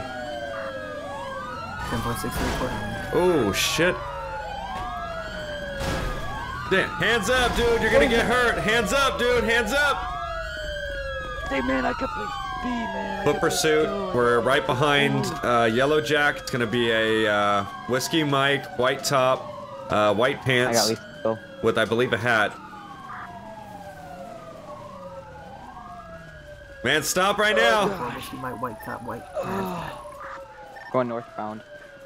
10.6. Oh shit! Damn, hands up, dude! You're gonna get hurt. Hands up, dude! Hands up! Hey man, I got my B, man. Foot pursuit. We're right behind uh, Yellow Jack. It's gonna be a uh, whiskey Mike, white top, uh, white pants, with I believe a hat. Man, stop right now! Whiskey, my white top, white pants. Going northbound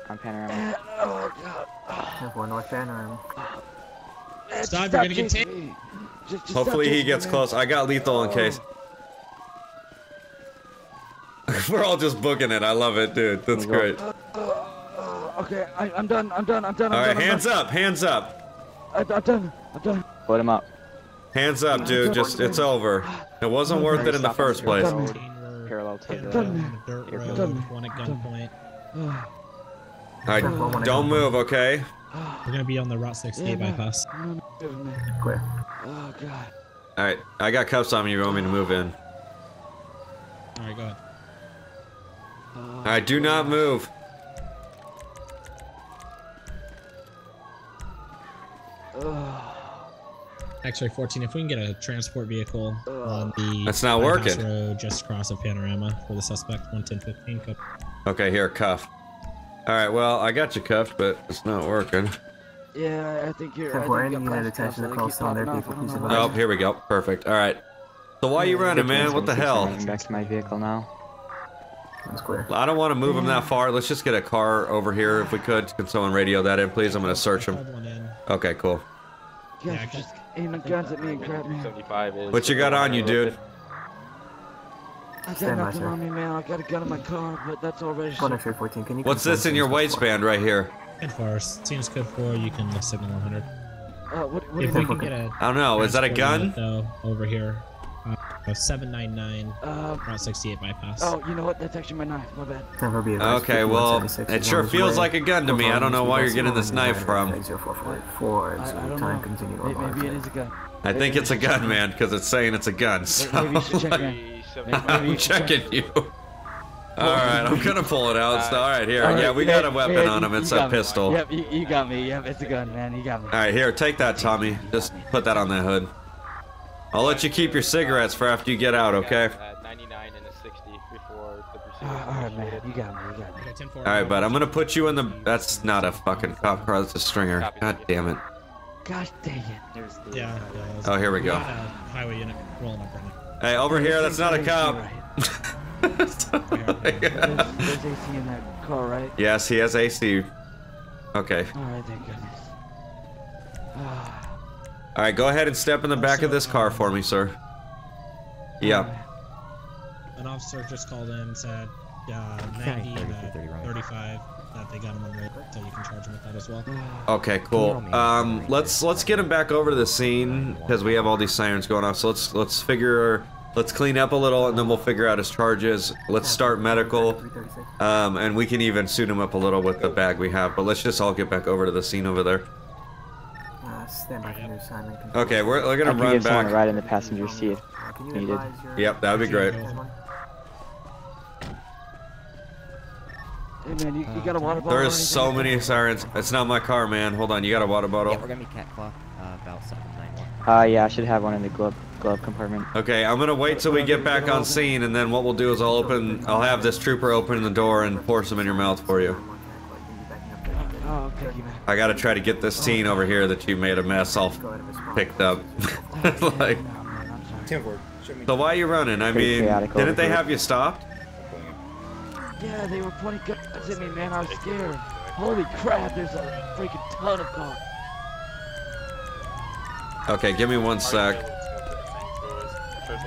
on Panorama. Oh god. 10 4 North Panorama. Stop, you're gonna get chasing taken. me. Just, just Hopefully he chasing me, gets close. I got lethal in case. We're all just booking it. I love it, dude. That's great. All Uh, okay, I, I'm done. I'm done. I'm done. I'm right, done. I'm hands done. up, hands up. I, I'm done. I'm done. Put him up. Hands up, dude. Just it's over. It wasn't worth it in the first place. Parallel to the On the dirt airfield. road, one at gunpoint. All right, don't move, okay? We're gonna be on the Route 68 Yeah, man. bypass. Clear. Oh god. All right, I got cuffs on me. You want me to move in? All right, go ahead. All right, do not move. X-ray 14. If we can get a transport vehicle on the That's not working. road just across of Panorama for the suspect 11015. Go. Okay, here, cuff. All right, well, I got you cuffed, but it's not working. Yeah, I think you're. 10 I 4 think any you're unit past attention that, to so call they keep still on their people. off. Please I advise. Oh, here we go. Perfect. All right. So why are you running, man? What the hell? Getting back to my vehicle now. That's clear. I don't want to move him that far. Let's just get a car over here if we could. Can someone radio that in, please? I'm gonna search him. Called one in. Okay, cool. You guys are just aiming guns at me and crap, man. 75 is. What you got on you, dude? I got Stand nothing sir. on me, man. I got a gun in my car, but that's all One registered. 14. Can you What's this in your waistband right here? Code 4. Seems code 4. You can signal 100. Uh, what, what If do you we can get a I don't know. Is that a gun? unit, Though, over here. Uh, 799 Uh, Route 68 bypass. oh, you know what? That's actually my knife. My bad. 10 4 be advised. Okay, well, it sure feels way. like a gun to me. I don't know why you're getting this knife from. 0444 I, I don't know. Maybe, it is a gun. I think it's a gun, man, because it's saying it's a gun. So Maybe you check, man. Maybe I'm you should check. checking you. All right, I'm gonna pull it out. So, all right, here. All right, Yeah, we got a weapon yeah, on him. It's It's a me. pistol. Yep, you, you got me. Yep, it's a gun, man. You got me. All right, here, take that, Tommy. Just put that on the hood. I'll let you keep your cigarettes for after you get out, okay? Uh, 99 and a 60 before the procedure. all right, man. You got me. You got me. Okay, 10 4. All right, but I'm gonna put you in the. That's not a fucking cop car. That's a stringer. God damn it. Gosh dang it. There's the. Yeah, yeah. Oh, here we go. got a highway unit rolling up right now. Hey, over here. That's not a cop. There's, there's AC in that car, right? yes, he has AC. Okay. All right, thank goodness. Ah, All right, go ahead and step in the back of this car for me, sir. Yeah. An officer just called in and said uh, County 90 to 33 right. 35 that they got him on road, so you can charge him with that as well. Okay, cool. Um, let's let's get him back over to the scene because we have all these sirens going off. So let's let's figure let's clean up a little and then we'll figure out his charges. Let's start medical, um, and we can even suit him up a little with the bag we have. But let's just all get back over to the scene over there. Uh, stand by for new assignment. Okay, we're, we're gonna can run give someone back. ride in the passenger seat. Uh, Needed. Yep, that'd be great. hey, man, you, you got a water bottle? There or is so many sirens. It's not my car, man. Hold on, you got a water bottle? Yeah, we're gonna be cat claw. Uh, about 791. Uh, yeah, I should have one in the glove glove compartment. Okay, I'm gonna wait till we get back on scene, and then what we'll do is I'll open, I'll have this trooper open the door and pour some in your mouth for you. I gotta try to get this scene over here that you made a mess all picked up. like, so why are you running? I mean, didn't they have you stopped? Yeah, they were pointing guns at me, man. I was scared. Holy crap, there's a freaking ton of cars. Okay, give me one sec. Sheriff's.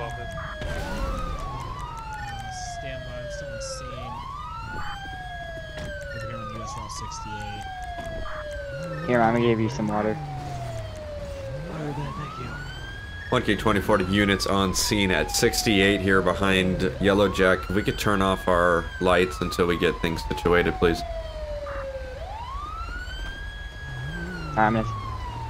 Stand by, I'm still on scene. Over here on US Route 68. Here, I'm gonna give you some water. Alright, thank you. 1K2040 units on scene at 68 here behind Yellow Jack. If we could turn off our lights until we get things situated, please. I'm gonna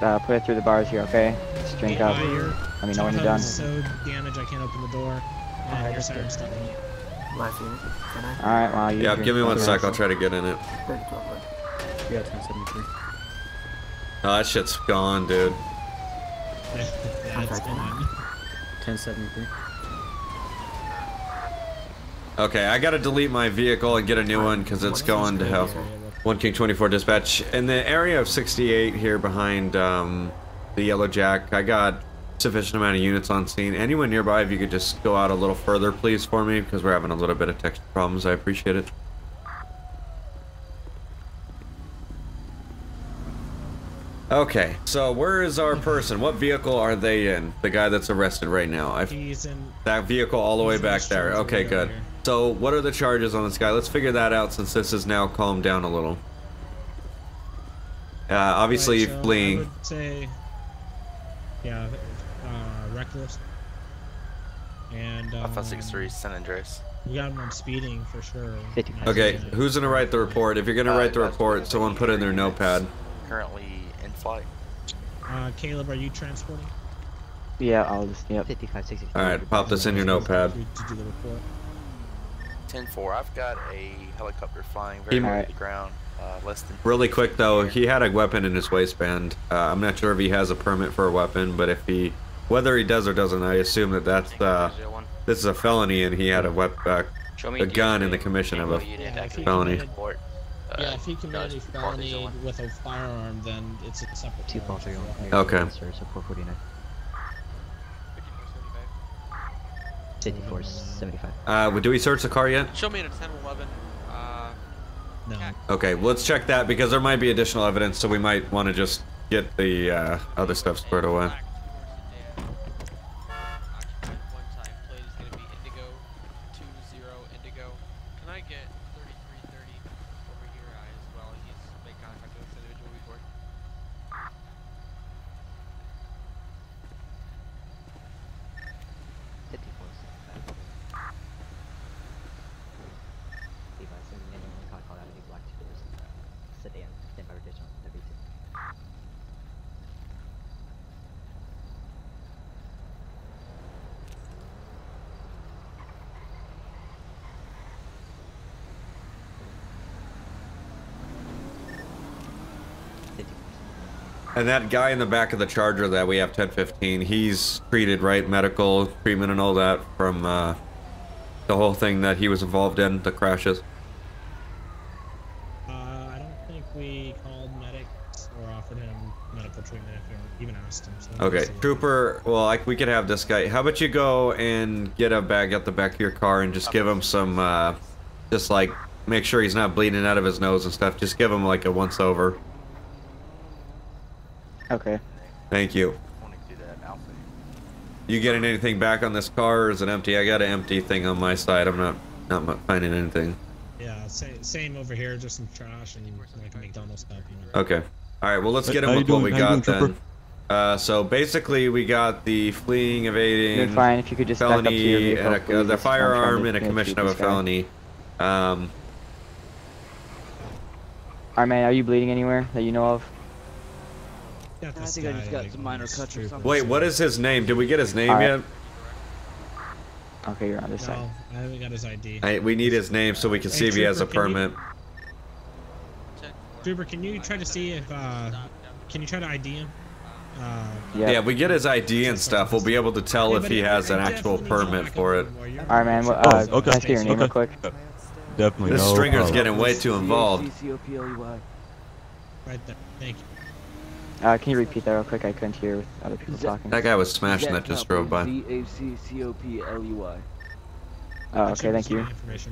uh, put it through the bars here, okay? Just drink up. Your Let me know when you're done. Tahoe's so damaged I can't open the door. And your siren's stuck in me. Last unit. Can I? Alright, well, you Yeah, give me one sec. I'll try to get in it. 32 upward. Yeah, 1073. Oh, that shit's gone, dude. That's gone. 1073. Okay, I gotta delete my vehicle and get a new one because it's going to hell. One King 24 dispatch. In the area of 68 here behind um, the Yellow Jack, I got sufficient amount of units on scene. Anyone nearby, if you could just go out a little further, please, for me, because we're having a little bit of texture problems. I appreciate it. Okay, so where is our person? What vehicle are they in? The guy that's arrested right now. I He's in. that vehicle all the way back there. Okay, good. here. So what are the charges on this guy? Let's figure that out since this is now calmed down a little. Uh, obviously Right, so I fleeing. would say, yeah, uh, reckless. And um, Alpha 63 San Andreas. we got him on speeding for sure. Okay, who's gonna write the report? If you're gonna Uh, write the report, someone put it in their notepad. Currently in flight. Uh, Caleb, are you transporting? Yeah, I'll just, yep. 55, 60. All right, pop this in your notepad. To do the report. 10-4. I've got a helicopter flying very low to the ground. Uh, less than. Really quick though, he had a weapon in his waistband. Uh, I'm not sure if he has a permit for a weapon, but if he, whether he does or doesn't, I assume that that's uh, this is a felony, and he had a weapon, uh, a gun in the commission of a Yeah, if he felony. committed- yeah, if he committed a felony with a firearm, then it's a separate. Two charge. calls are going. Okay. Sir, so 449. 54, 75. Uh, do we search the car yet? Show me in a 1011. Uh, no. Okay, well, let's check that because there might be additional evidence, so we might want to just get the uh, other stuff squared away. Indigo 20 Indigo. Can I get 3330 over here uh, as well? He's made contact with this individual before. Sedan, standby rotation, W2. And that guy in the back of the Charger that we have 1015, he's treated right, medical treatment and all that from uh, the whole thing that he was involved in, the crashes. Uh, I don't think we called medics or offered him medical treatment if we even asked him. So Okay, Trooper. Well, like we could have this guy. How about you go and get a bag at the back of your car and just give him some, uh, just like make sure he's not bleeding out of his nose and stuff. Just give him like a once over. Okay. Thank you. You getting anything back on this car, or is it empty? I got an empty thing on my side. I'm not not finding anything. Yeah, same, same over here, just some trash and like McDonald's stuff. Okay. All right. Well, let's get him How you with what we got doing, then. Uh, so basically, we got the fleeing, evading, Doing fine, if you could just back up to felony, vehicle, and a, uh, the firearm, to and a commission of a felony. Um, Alright, man, are you bleeding anywhere that you know of? Got I this think I guy, just got like, some minor cuts or something. wait, what is his name? Did we get his name Alright. yet? Okay, you're on this side. I haven't got his ID. I, we need his name so we can Hey, see if he has a Trooper, can you- permit. Trooper, can you try to see if uh, can you try to ID him? Uh, Yeah. if we get his ID and stuff, we'll be able to tell if he has an actual permit for it. Alright, man, well, uh, Oh, can I see your name real quick? Definitely. This no stringer's problem. getting way too involved. Right there. Thank you. Uh, can you repeat that real quick? I couldn't hear with other people talking. That guy was smashing that just drove by. Z-A-C-C-O-P-L-E-Y. Oh, okay, thank you. Right.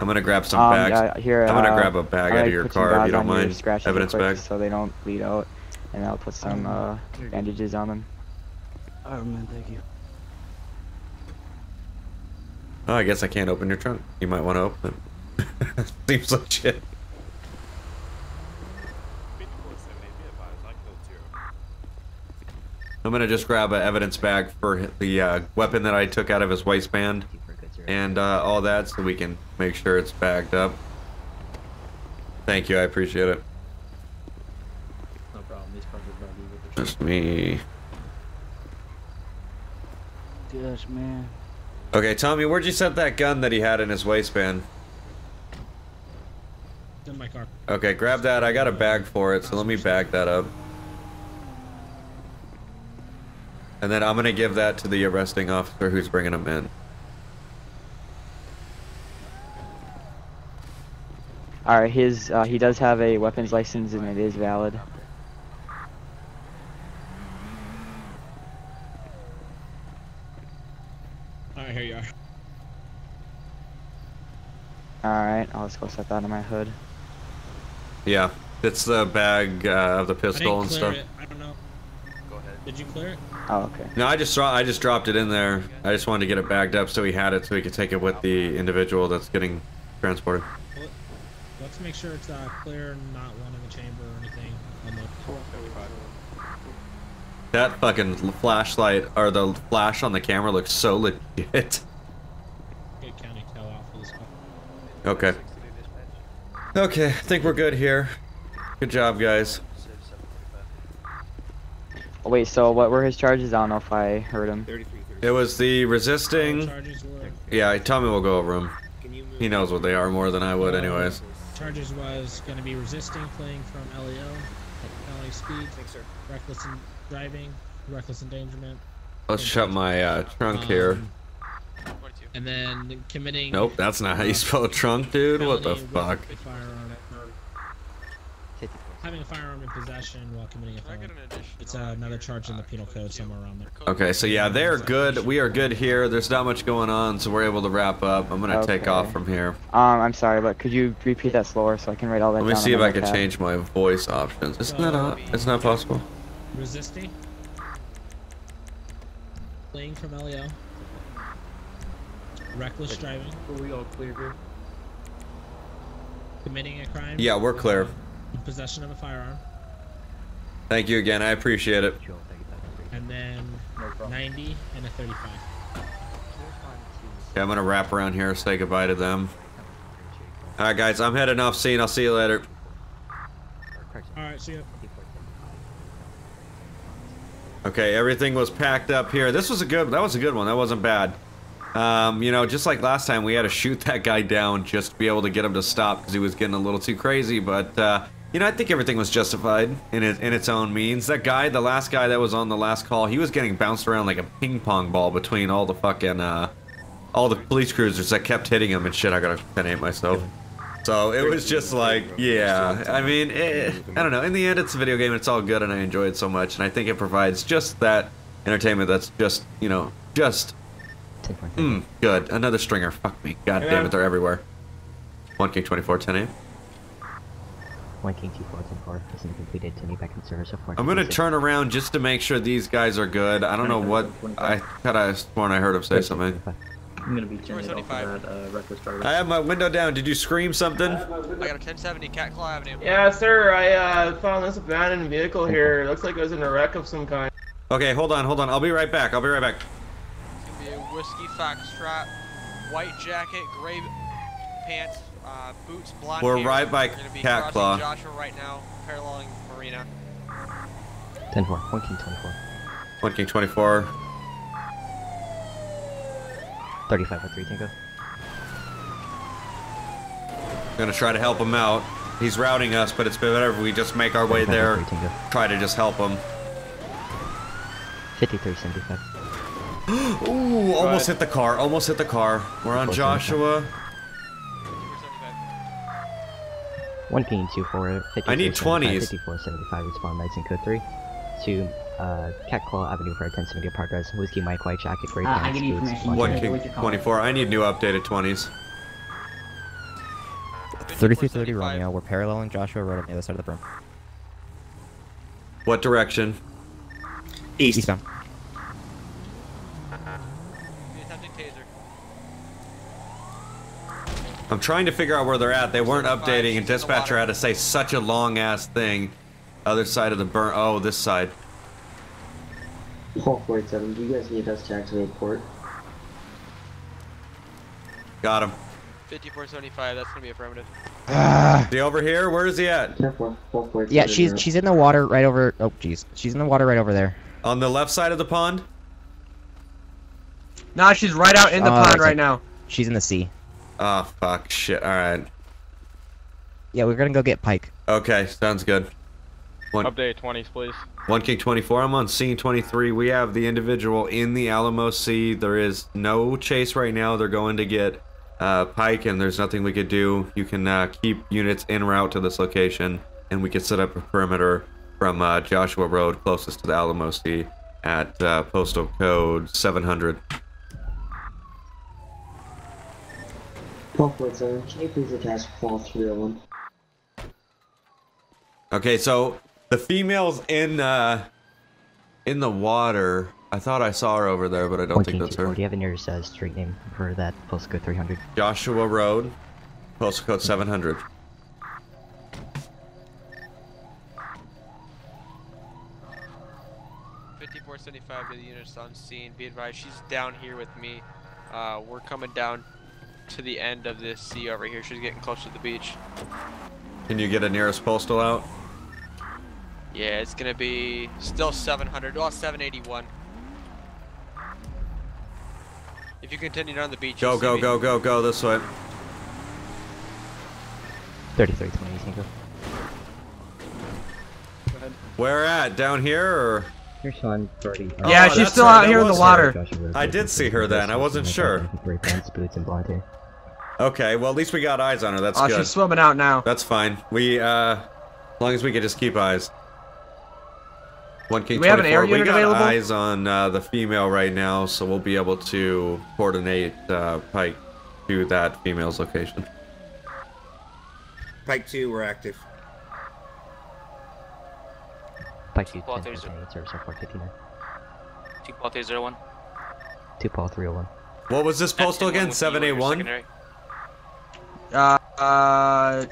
I'm gonna grab some Um, bags. yeah, here, I'm gonna uh, grab a bag out of your car if gauze you don't on mind. Evidence quick bag. So they don't bleed out, and I'll put some uh, bandages on them. Alright, man, thank you. Oh, I guess I can't open your trunk. You might want to open it. Seems legit. I'm gonna just grab an evidence bag for the uh, weapon that I took out of his waistband and uh, all that, so we can make sure it's bagged up. Thank you, I appreciate it. No problem. These cars are buggy with the Just me. Gosh, man. Okay, Tommy, where'd you set that gun that he had in his waistband? It's in my car. Okay, grab that. I got a bag for it, so let me bag that up. And then I'm gonna give that to the arresting officer who's bringing him in. Alright, his uh, he does have a weapons license and it is valid. Alright, here you are. Alright, I'll just go set that on my hood. Yeah. It's the bag uh, of the I pistol didn't and clear stuff. it. I don't know. Go ahead. Did you clear it? Oh, okay. No, I just saw. I just dropped it in there. I just wanted to get it bagged up so he had it so he could take it with the individual that's getting transported. Well, Let's make sure it's uh, clear, not one in the chamber or anything. On the That fucking flashlight or the flash on the camera looks so legit. Get county tel off for this one. Okay. Okay, I think we're good here. Good job, guys. Oh, wait, so what were his charges? I don't know if I heard him. It was the resisting. Yeah, Tommy will go over them. He knows what they are more than I would, anyways. Charges was going to be resisting, fleeing from LEO, at penalty speed, reckless in driving, reckless endangerment, Let's shut my uh, trunk here. Um, and then committing. Nope, that's not how you spell trunk, dude. What the fuck? A firearm. Having a firearm in possession while committing a felony. It's uh, another charge in the penal code somewhere around there. Okay, so yeah, they're good. We are good here. There's not much going on, so we're able to wrap up. I'm gonna take off from here. Um, I'm sorry, but could you repeat that slower so I can write all that Let me down see if I can notepad? change my voice options. Isn't that not? It's not possible. Resisting. Fleeing from LEO. Reckless driving. Are we all clear here? Committing a crime. Yeah, we're clear. In possession of a firearm. Thank you again. I appreciate it. And then 90 and a 35. Okay, I'm gonna wrap around here. Say goodbye to them. All right, guys. I'm heading off scene. I'll see you later. Alright, see ya. Okay, everything was packed up here. This was a good. That was a good one. That wasn't bad. Um, you know, just like last time, we had to shoot that guy down just to be able to get him to stop because he was getting a little too crazy. But uh, you know, I think everything was justified in it, in its own means. That guy, the last guy that was on the last call, he was getting bounced around like a ping pong ball between all the fucking uh, all the police cruisers that kept hitting him and shit. I gotta penate myself. So it was just like, yeah. I mean, eh, I don't know. In the end, it's a video game. It's all good, and I enjoy it so much. And I think it provides just that entertainment that's just, you know, just mm, good. Another stringer. Fuck me. God damn it, they're everywhere. 1K24, 10 a.m. One King two four ten four has been completed to me back in service of I'm gonna turn around just to make sure these guys are good. I don't know what I thought I sworn I heard him say something. I'm gonna be turning off of that uh, reckless driver. I have my window down. Did you scream something? I got a 1070 Cat Claw Avenue. Yeah, sir, I uh, found this abandoned vehicle here. Looks like it was in a wreck of some kind. Okay, hold on, hold on. I'll be right back. I'll be right back. It's gonna be a whiskey foxtrot, white jacket, gray pants, uh, boots, blonde We're hair. right by We're gonna be Cat Claw. Joshua right now, paralleling Marina. Ten four. One King twenty four. One King 24. Thirty five oh three Tango. Gonna try to help him out. He's routing us, but it's better if we just make our way there. Try to just help him. Fifty three seventy five. Ooh, almost hit the car. Almost hit the car. We're on Joshua. One King two four. I need 20s. Fifty four seventy five. Respond nights and code three. To uh, Cat Claw Avenue for ten seventy progress. Whiskey Mike White Jacket Gray Uh, I Pants give you Boots. permission. One King what's your call? 24. I need new updated 20s. 3330 Romeo. We're paralleling Joshua Road on the other side of the berm. What direction? East. Eastbound. Attempting taser. I'm trying to figure out where they're at. They weren't updating, and dispatcher had to say such a long ass thing. Other side of the berm. Oh, this side. Paul 47, do you guys need us to activate port? Got him. 5475, that's gonna be affirmative. Ah. Is he over here? Where is he at? Yeah, she's she's in the water right over. Oh, jeez, she's in the water right over there. On the left side of the pond? Nah, she's right out in the Oh, pond right like- now. She's in the sea. Oh, fuck. Shit. Alright. Yeah, we're gonna go get Pike. Okay, sounds good. One, Update 20s, please. one King 24. I'm on scene 23. We have the individual in the Alamo Sea. There is no chase right now. They're going to get uh, Pike, and there's nothing we could do. You can uh, keep units en route to this location, and we can set up a perimeter from uh, Joshua Road closest to the Alamo Sea at uh, postal code 700. Paul 47, can you please attach Paul 301? Okay, so the female's in uh in the water. I thought I saw her over there, but I don't One think that's 24, her. Do you have the nearest uh, street name for that postcode 300? Joshua Road, postal code 700. Fifty-four seventy-five to the units on scene. Be advised, she's down here with me. Uh, we're coming down to the end of this sea over here. She's getting close to the beach. Can you get a nearest postal out? Yeah, it's gonna be still 700. Well, 781. If you continue down the beach, Go, you'll see go, me. go, go, go this way. 3320 Cinco. Where at? Down here or? Here's Sean Birdie. Yeah, Oh, she's still her. out That here in the water. her. I did see her then. I wasn't sure. Gray pants, boots, and blonde hair. Okay, well at least we got eyes on her. That's Oh, good. she's swimming out now. That's fine. We uh, as long as we can just keep eyes. One King Do we have an 24. air we got available? eyes on uh, the female right now, so we'll be able to coordinate uh, Pike to that female's location. Pike 2, we're active. Pike 2, Paul 10, Taser. 10, service report 59. Two Paul Taser one. 2 Paul 301. What was this postal again? Seven eight one. Uh, uh,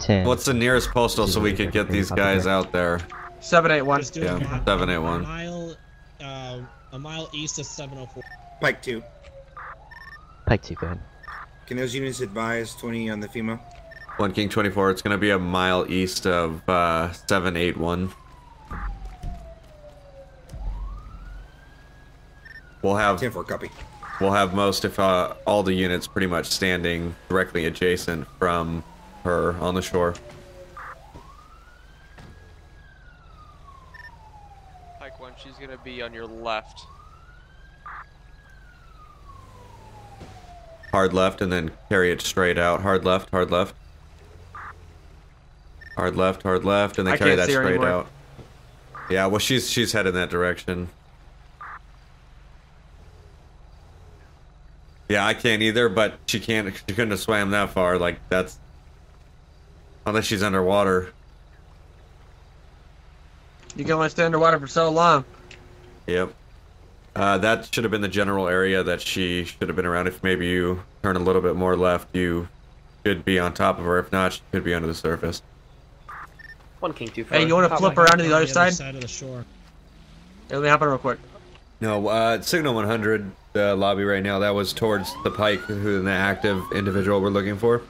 10. What's the nearest postal so we could get these guys out there? 781. Just doing Yeah, a seven eight one. mile, uh, a mile east of 704. Pike 2. Pike 2, go ahead. Can those units advise 20 on the female? One King 24. It's gonna be a mile east of uh, 781. We'll have 10 for copy. We'll have most, if uh, all the units, pretty much standing directly adjacent from her on the shore. Pike one, she's gonna be on your left. Hard left, and then carry it straight out. Hard left, hard left. Hard left, hard left, and then I carry can't that straight anymore. out. Yeah, well, she's she's heading that direction. Yeah, I can't either, but she can't. She couldn't have swam that far. Like that's unless she's underwater. You can only stay underwater for so long. Yep. Uh, that should have been the general area that she should have been around. If maybe you turn a little bit more left, you should be on top of her. If not, she could be under the surface. One King two. Hey, you want to flip around to the other side? side of the shore. Hey, let me hop on real quick. No, uh, Signal 100 uh, lobby right now. That was towards the Pike, who the active individual we're looking for.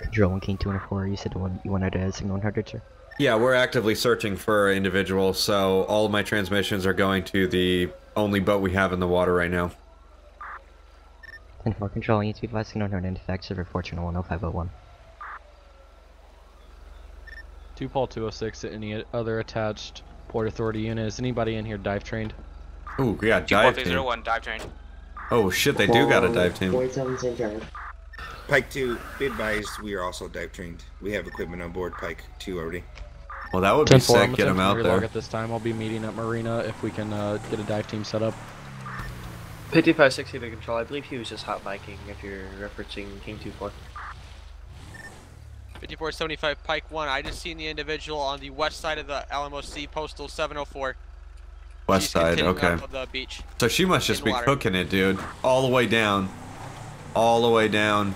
Control 1 King 204, you said the one, you wanted to signal 100, sir? Yeah, we're actively searching for an individual, so all of my transmissions are going to the only boat we have in the water right now. 10 4 Control, you need to be advised signal 100 effect, server Fortune 10501. Two Paul 206 any other attached Port Authority unit. Is anybody in here dive trained? Ooh, yeah, dive team. zero one dive train. Oh shit, they do got a dive team. 47 St. Pike 2, be advised, we are also dive trained. We have equipment on board Pike 2 already. Well, that would be 10-4, I'm sick. Get attempting them out there. At this time, I'll be meeting at Marina if we can uh, get a dive team set up. 5560 to control. I believe he was just hot Viking if you're referencing King 24. 5475 Pike 1. I just seen the individual on the west side of the Alamo Sea Postal 704. West She's side, okay. Up the beach. So she must just be water. cooking it, dude. All the way down. All the way down.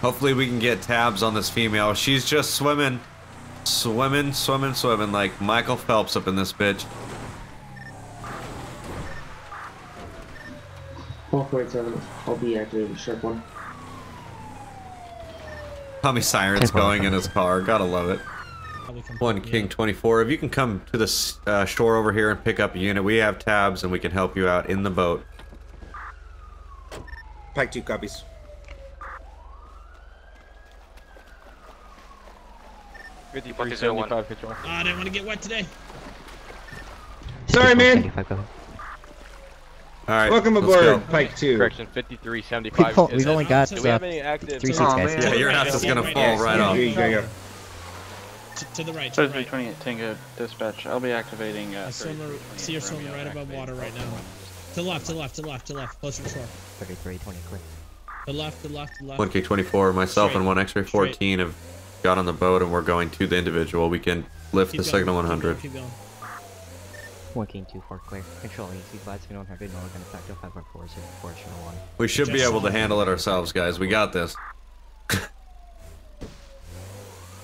Hopefully we can get tabs on this female. She's just swimming. Swimming, swimming, swimming like Michael Phelps up in this bitch. 447, I'll be activating Shark 1. Tommy Siren's going in his car. Gotta love it. One King 24. If you can come to the uh, shore over here and pick up a unit, we have tabs and we can help you out in the boat. Pike 2 copies. Fifty-four Three seventy-five control. Oh, I didn't want to get wet today. Sorry, man. 75, go ahead. All right. Welcome aboard, go. Pike 2. Correction, 5375. We've, we've only got Do we have uh, any active? three seats, Aw, guys. man. Yeah, your house is gonna fall right off. here you go, go. To the right. To the right. 3328 Tango dispatch. I'll be activating. Uh, I see on the, 3328 see your swimmer Romeo right above water right now. To the left, to the left, to the left, to the left, closer to shore. 3320 clear. To the left, to the left, to the left. 1K24, myself Straight. and one X-ray 14 have got on the boat and we're going to the individual. We can lift Keep the going, signal keep 100. going, keep going. 1 King 2 4 clear. Control AC flights, we don't have good Northern effect of 5.4 4 channel 1. We should be able to handle it ourselves, guys. We got this.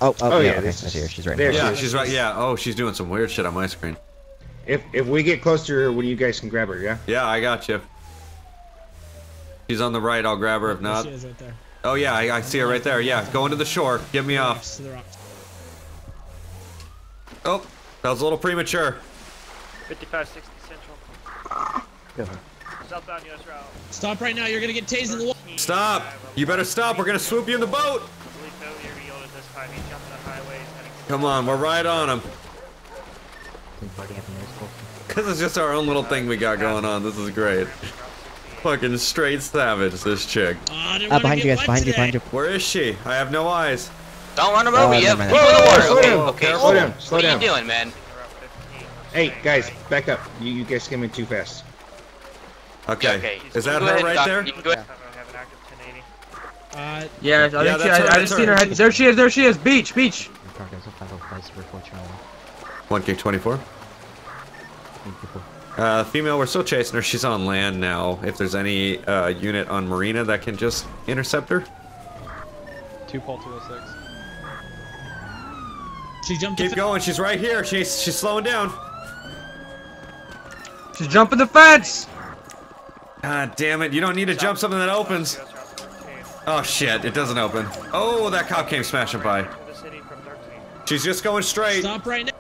Oh, oh, Oh, yeah, yeah, okay, this I see her. is- She's right there now. Yeah, she's right. Yeah. Oh, she's doing some weird shit on my screen. If if we get close to her, what do you guys can grab her? Yeah. Yeah, I got you. She's on the right. I'll grab her if There not. she is right there. Oh yeah, I, I see her right there. Yeah, going to the shore. Get me off. To the rocks. Oh, that was a little premature. 5560 Central. Go. Southbound US route. Stop right now. You're gonna get tased in the water. Stop! You better stop. We're gonna swoop you in the boat. Believe failure to yield at this time. He jumped the highway. He's heading Come on, we're right on him. 1040 is. Cause it's just our own little thing we got going on. This is great. Fucking straight savage, this chick. Uh, behind you guys, behind you, behind you. Where is she? I have no eyes. Don't run him Oh, over. You have never people mind. in the water. Slow Okay, down, okay. slow down, slow what are you doing, man? Hey guys, back up. You you guys came in too fast. Okay. okay. Is that her ahead, right Doc. there? You can go ahead. Uh, Yeah, I Yeah, think that's she, her I, I right just seen her head. There she is. There she is. Beach, beach. Cargoes of 505 Super 4 channel 1. 1K24. Uh, female, we're still chasing her. She's on land now. If there's any uh, unit on Marina that can just intercept her. 2 Paul 206. She jumped. Keep going. She's right here. She's she's slowing down. She's jumping the fence. God damn it! You don't need to jump something that opens. Oh shit! It doesn't open. Oh, that cop came smashing by. She's just going straight. Stop right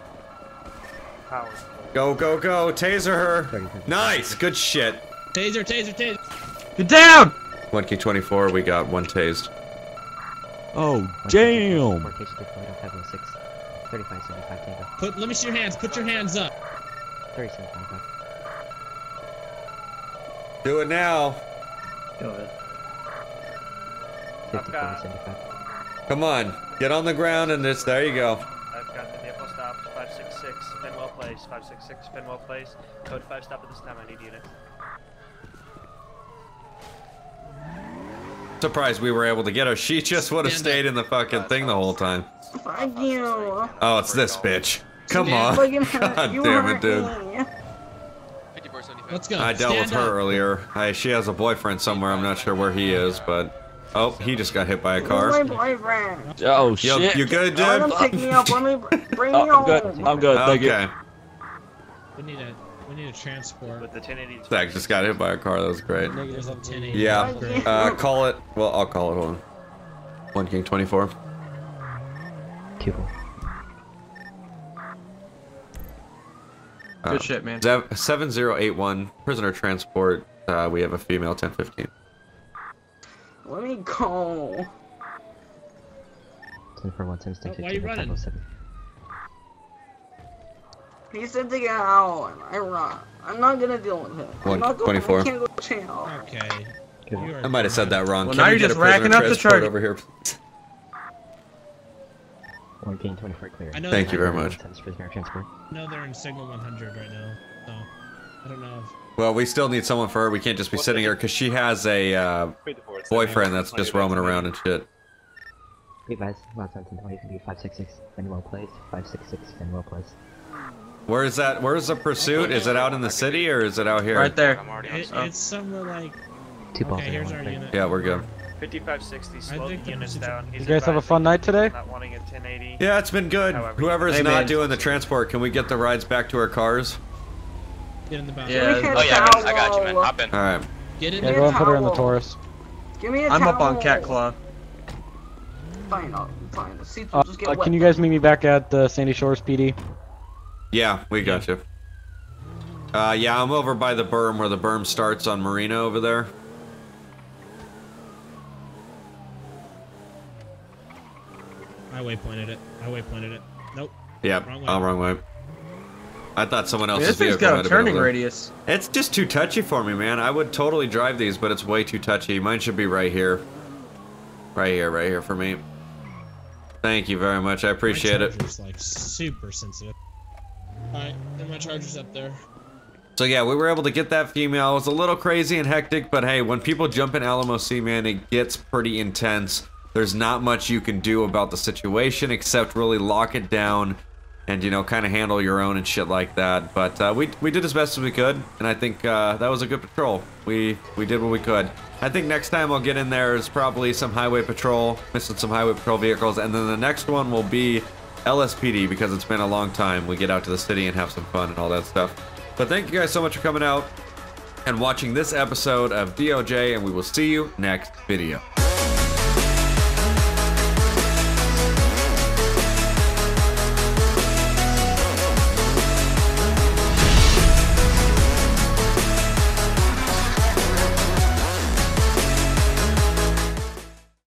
now. Go go go! Taser her. Nice. Good shit. Taser, taser, taser. Get down. 1K24. We got one tased. Oh, damn! 4 K 506. 3575 Put. Let me see your hands. Put your hands up. 3755. Do it now. Do it. 5475. Come on. Get on the ground and this. There you go. I've got the vehicle stopped. 566 Fenwell Place. 566 Fenwell Place. Code 5 stop at this time. I need units. Surprised we were able to get her. She just would have stayed in the fucking thing the whole time. Fuck you. Oh, it's this bitch. Come on. fucking God damn it, dude. me. Let's go. I dealt with her up. earlier. I, she has a boyfriend somewhere. I'm not sure where he is, but oh, he just got hit by a Where's car. my boyfriend? Oh Yo, shit. you good, dude? Let him pick me up. Let me bring Oh, me I'm good. I'm good. Thank Okay. you. We need a. We need a transport. With the 1080. Zach just got hit by a car. That was great. There's a 1080. Yeah. Uh, call it. Well, I'll call it. Hold on. One King 24. 2 Good shit, man. 7081 prisoner transport. Uh, we have a female 1015. Let me go. 10 for 1 times 10 Why are you running? 507. He said to get out. I run. I'm not gonna deal with it. I'm not going. 124. I can't go to jail. Okay. I might have said that wrong. Well, Can now we you're just racking up the transport charge. over here? 1 24 clear. I know Thank you very much. Times prisoner transport. I know they're in signal 100 right now. So I don't know. If, Well, we still need someone for her. We can't just be sitting here because she has a uh, boyfriend that's just roaming around and shit. Be advised, last time 1020 can be 566 Fenwell Place. 566 Fenwell Place. Where is that? Where's the pursuit? Is it out in the city or is it out here? Right there. it, it's somewhere like. Two balls Okay, here's our unit. Yeah, we're good. 5560 slow think the the units down. He's You guys have a fun night today? Not wanting a 1080. Yeah, it's been good. However, Whoever's Hey, not man. doing the transport, can we get the rides back to our cars? Get in the back. Yeah. Oh yeah, I got you, man. Hop in. All right. Get in Yeah, there. go and put her in the. Taurus. Give me a I'm up on. Cat Claw. Fine, I'll, fine. The seats will Uh, just get uh, wet. can you guys meet me back at uh, Sandy Shores PD? Yeah, we got you. Uh, yeah, I'm over by the berm where the berm starts on Marina over there. Waypointed it. I waypointed it. Nope. Yep, Wrong way. oh, wrong way. I thought someone Man, else's this thing's vehicle got might a have been turning radius. It's just too touchy for me, man. I would totally drive these, but it's way too touchy. Mine should be right here. Right here, right here for me. Thank you very much. I appreciate my it. charger's, like super sensitive. Alright, and my charger's up there. So yeah, we were able to get that female. It was a little crazy and hectic, but hey, when people jump in Alamo Sea, man, it gets pretty intense. There's not much you can do about the situation except really lock it down and, you know, kind of handle your own and shit like that. But uh, we, we did as best as we could, and I think uh, that was a good patrol. We, we did what we could. I think next time I'll get in there is probably some highway patrol, missing some highway patrol vehicles, and then the next one will be LSPD because it's been a long time. We get out to the city and have some fun and all that stuff. But thank you guys so much for coming out and watching this episode of DOJ, and we will see you next video.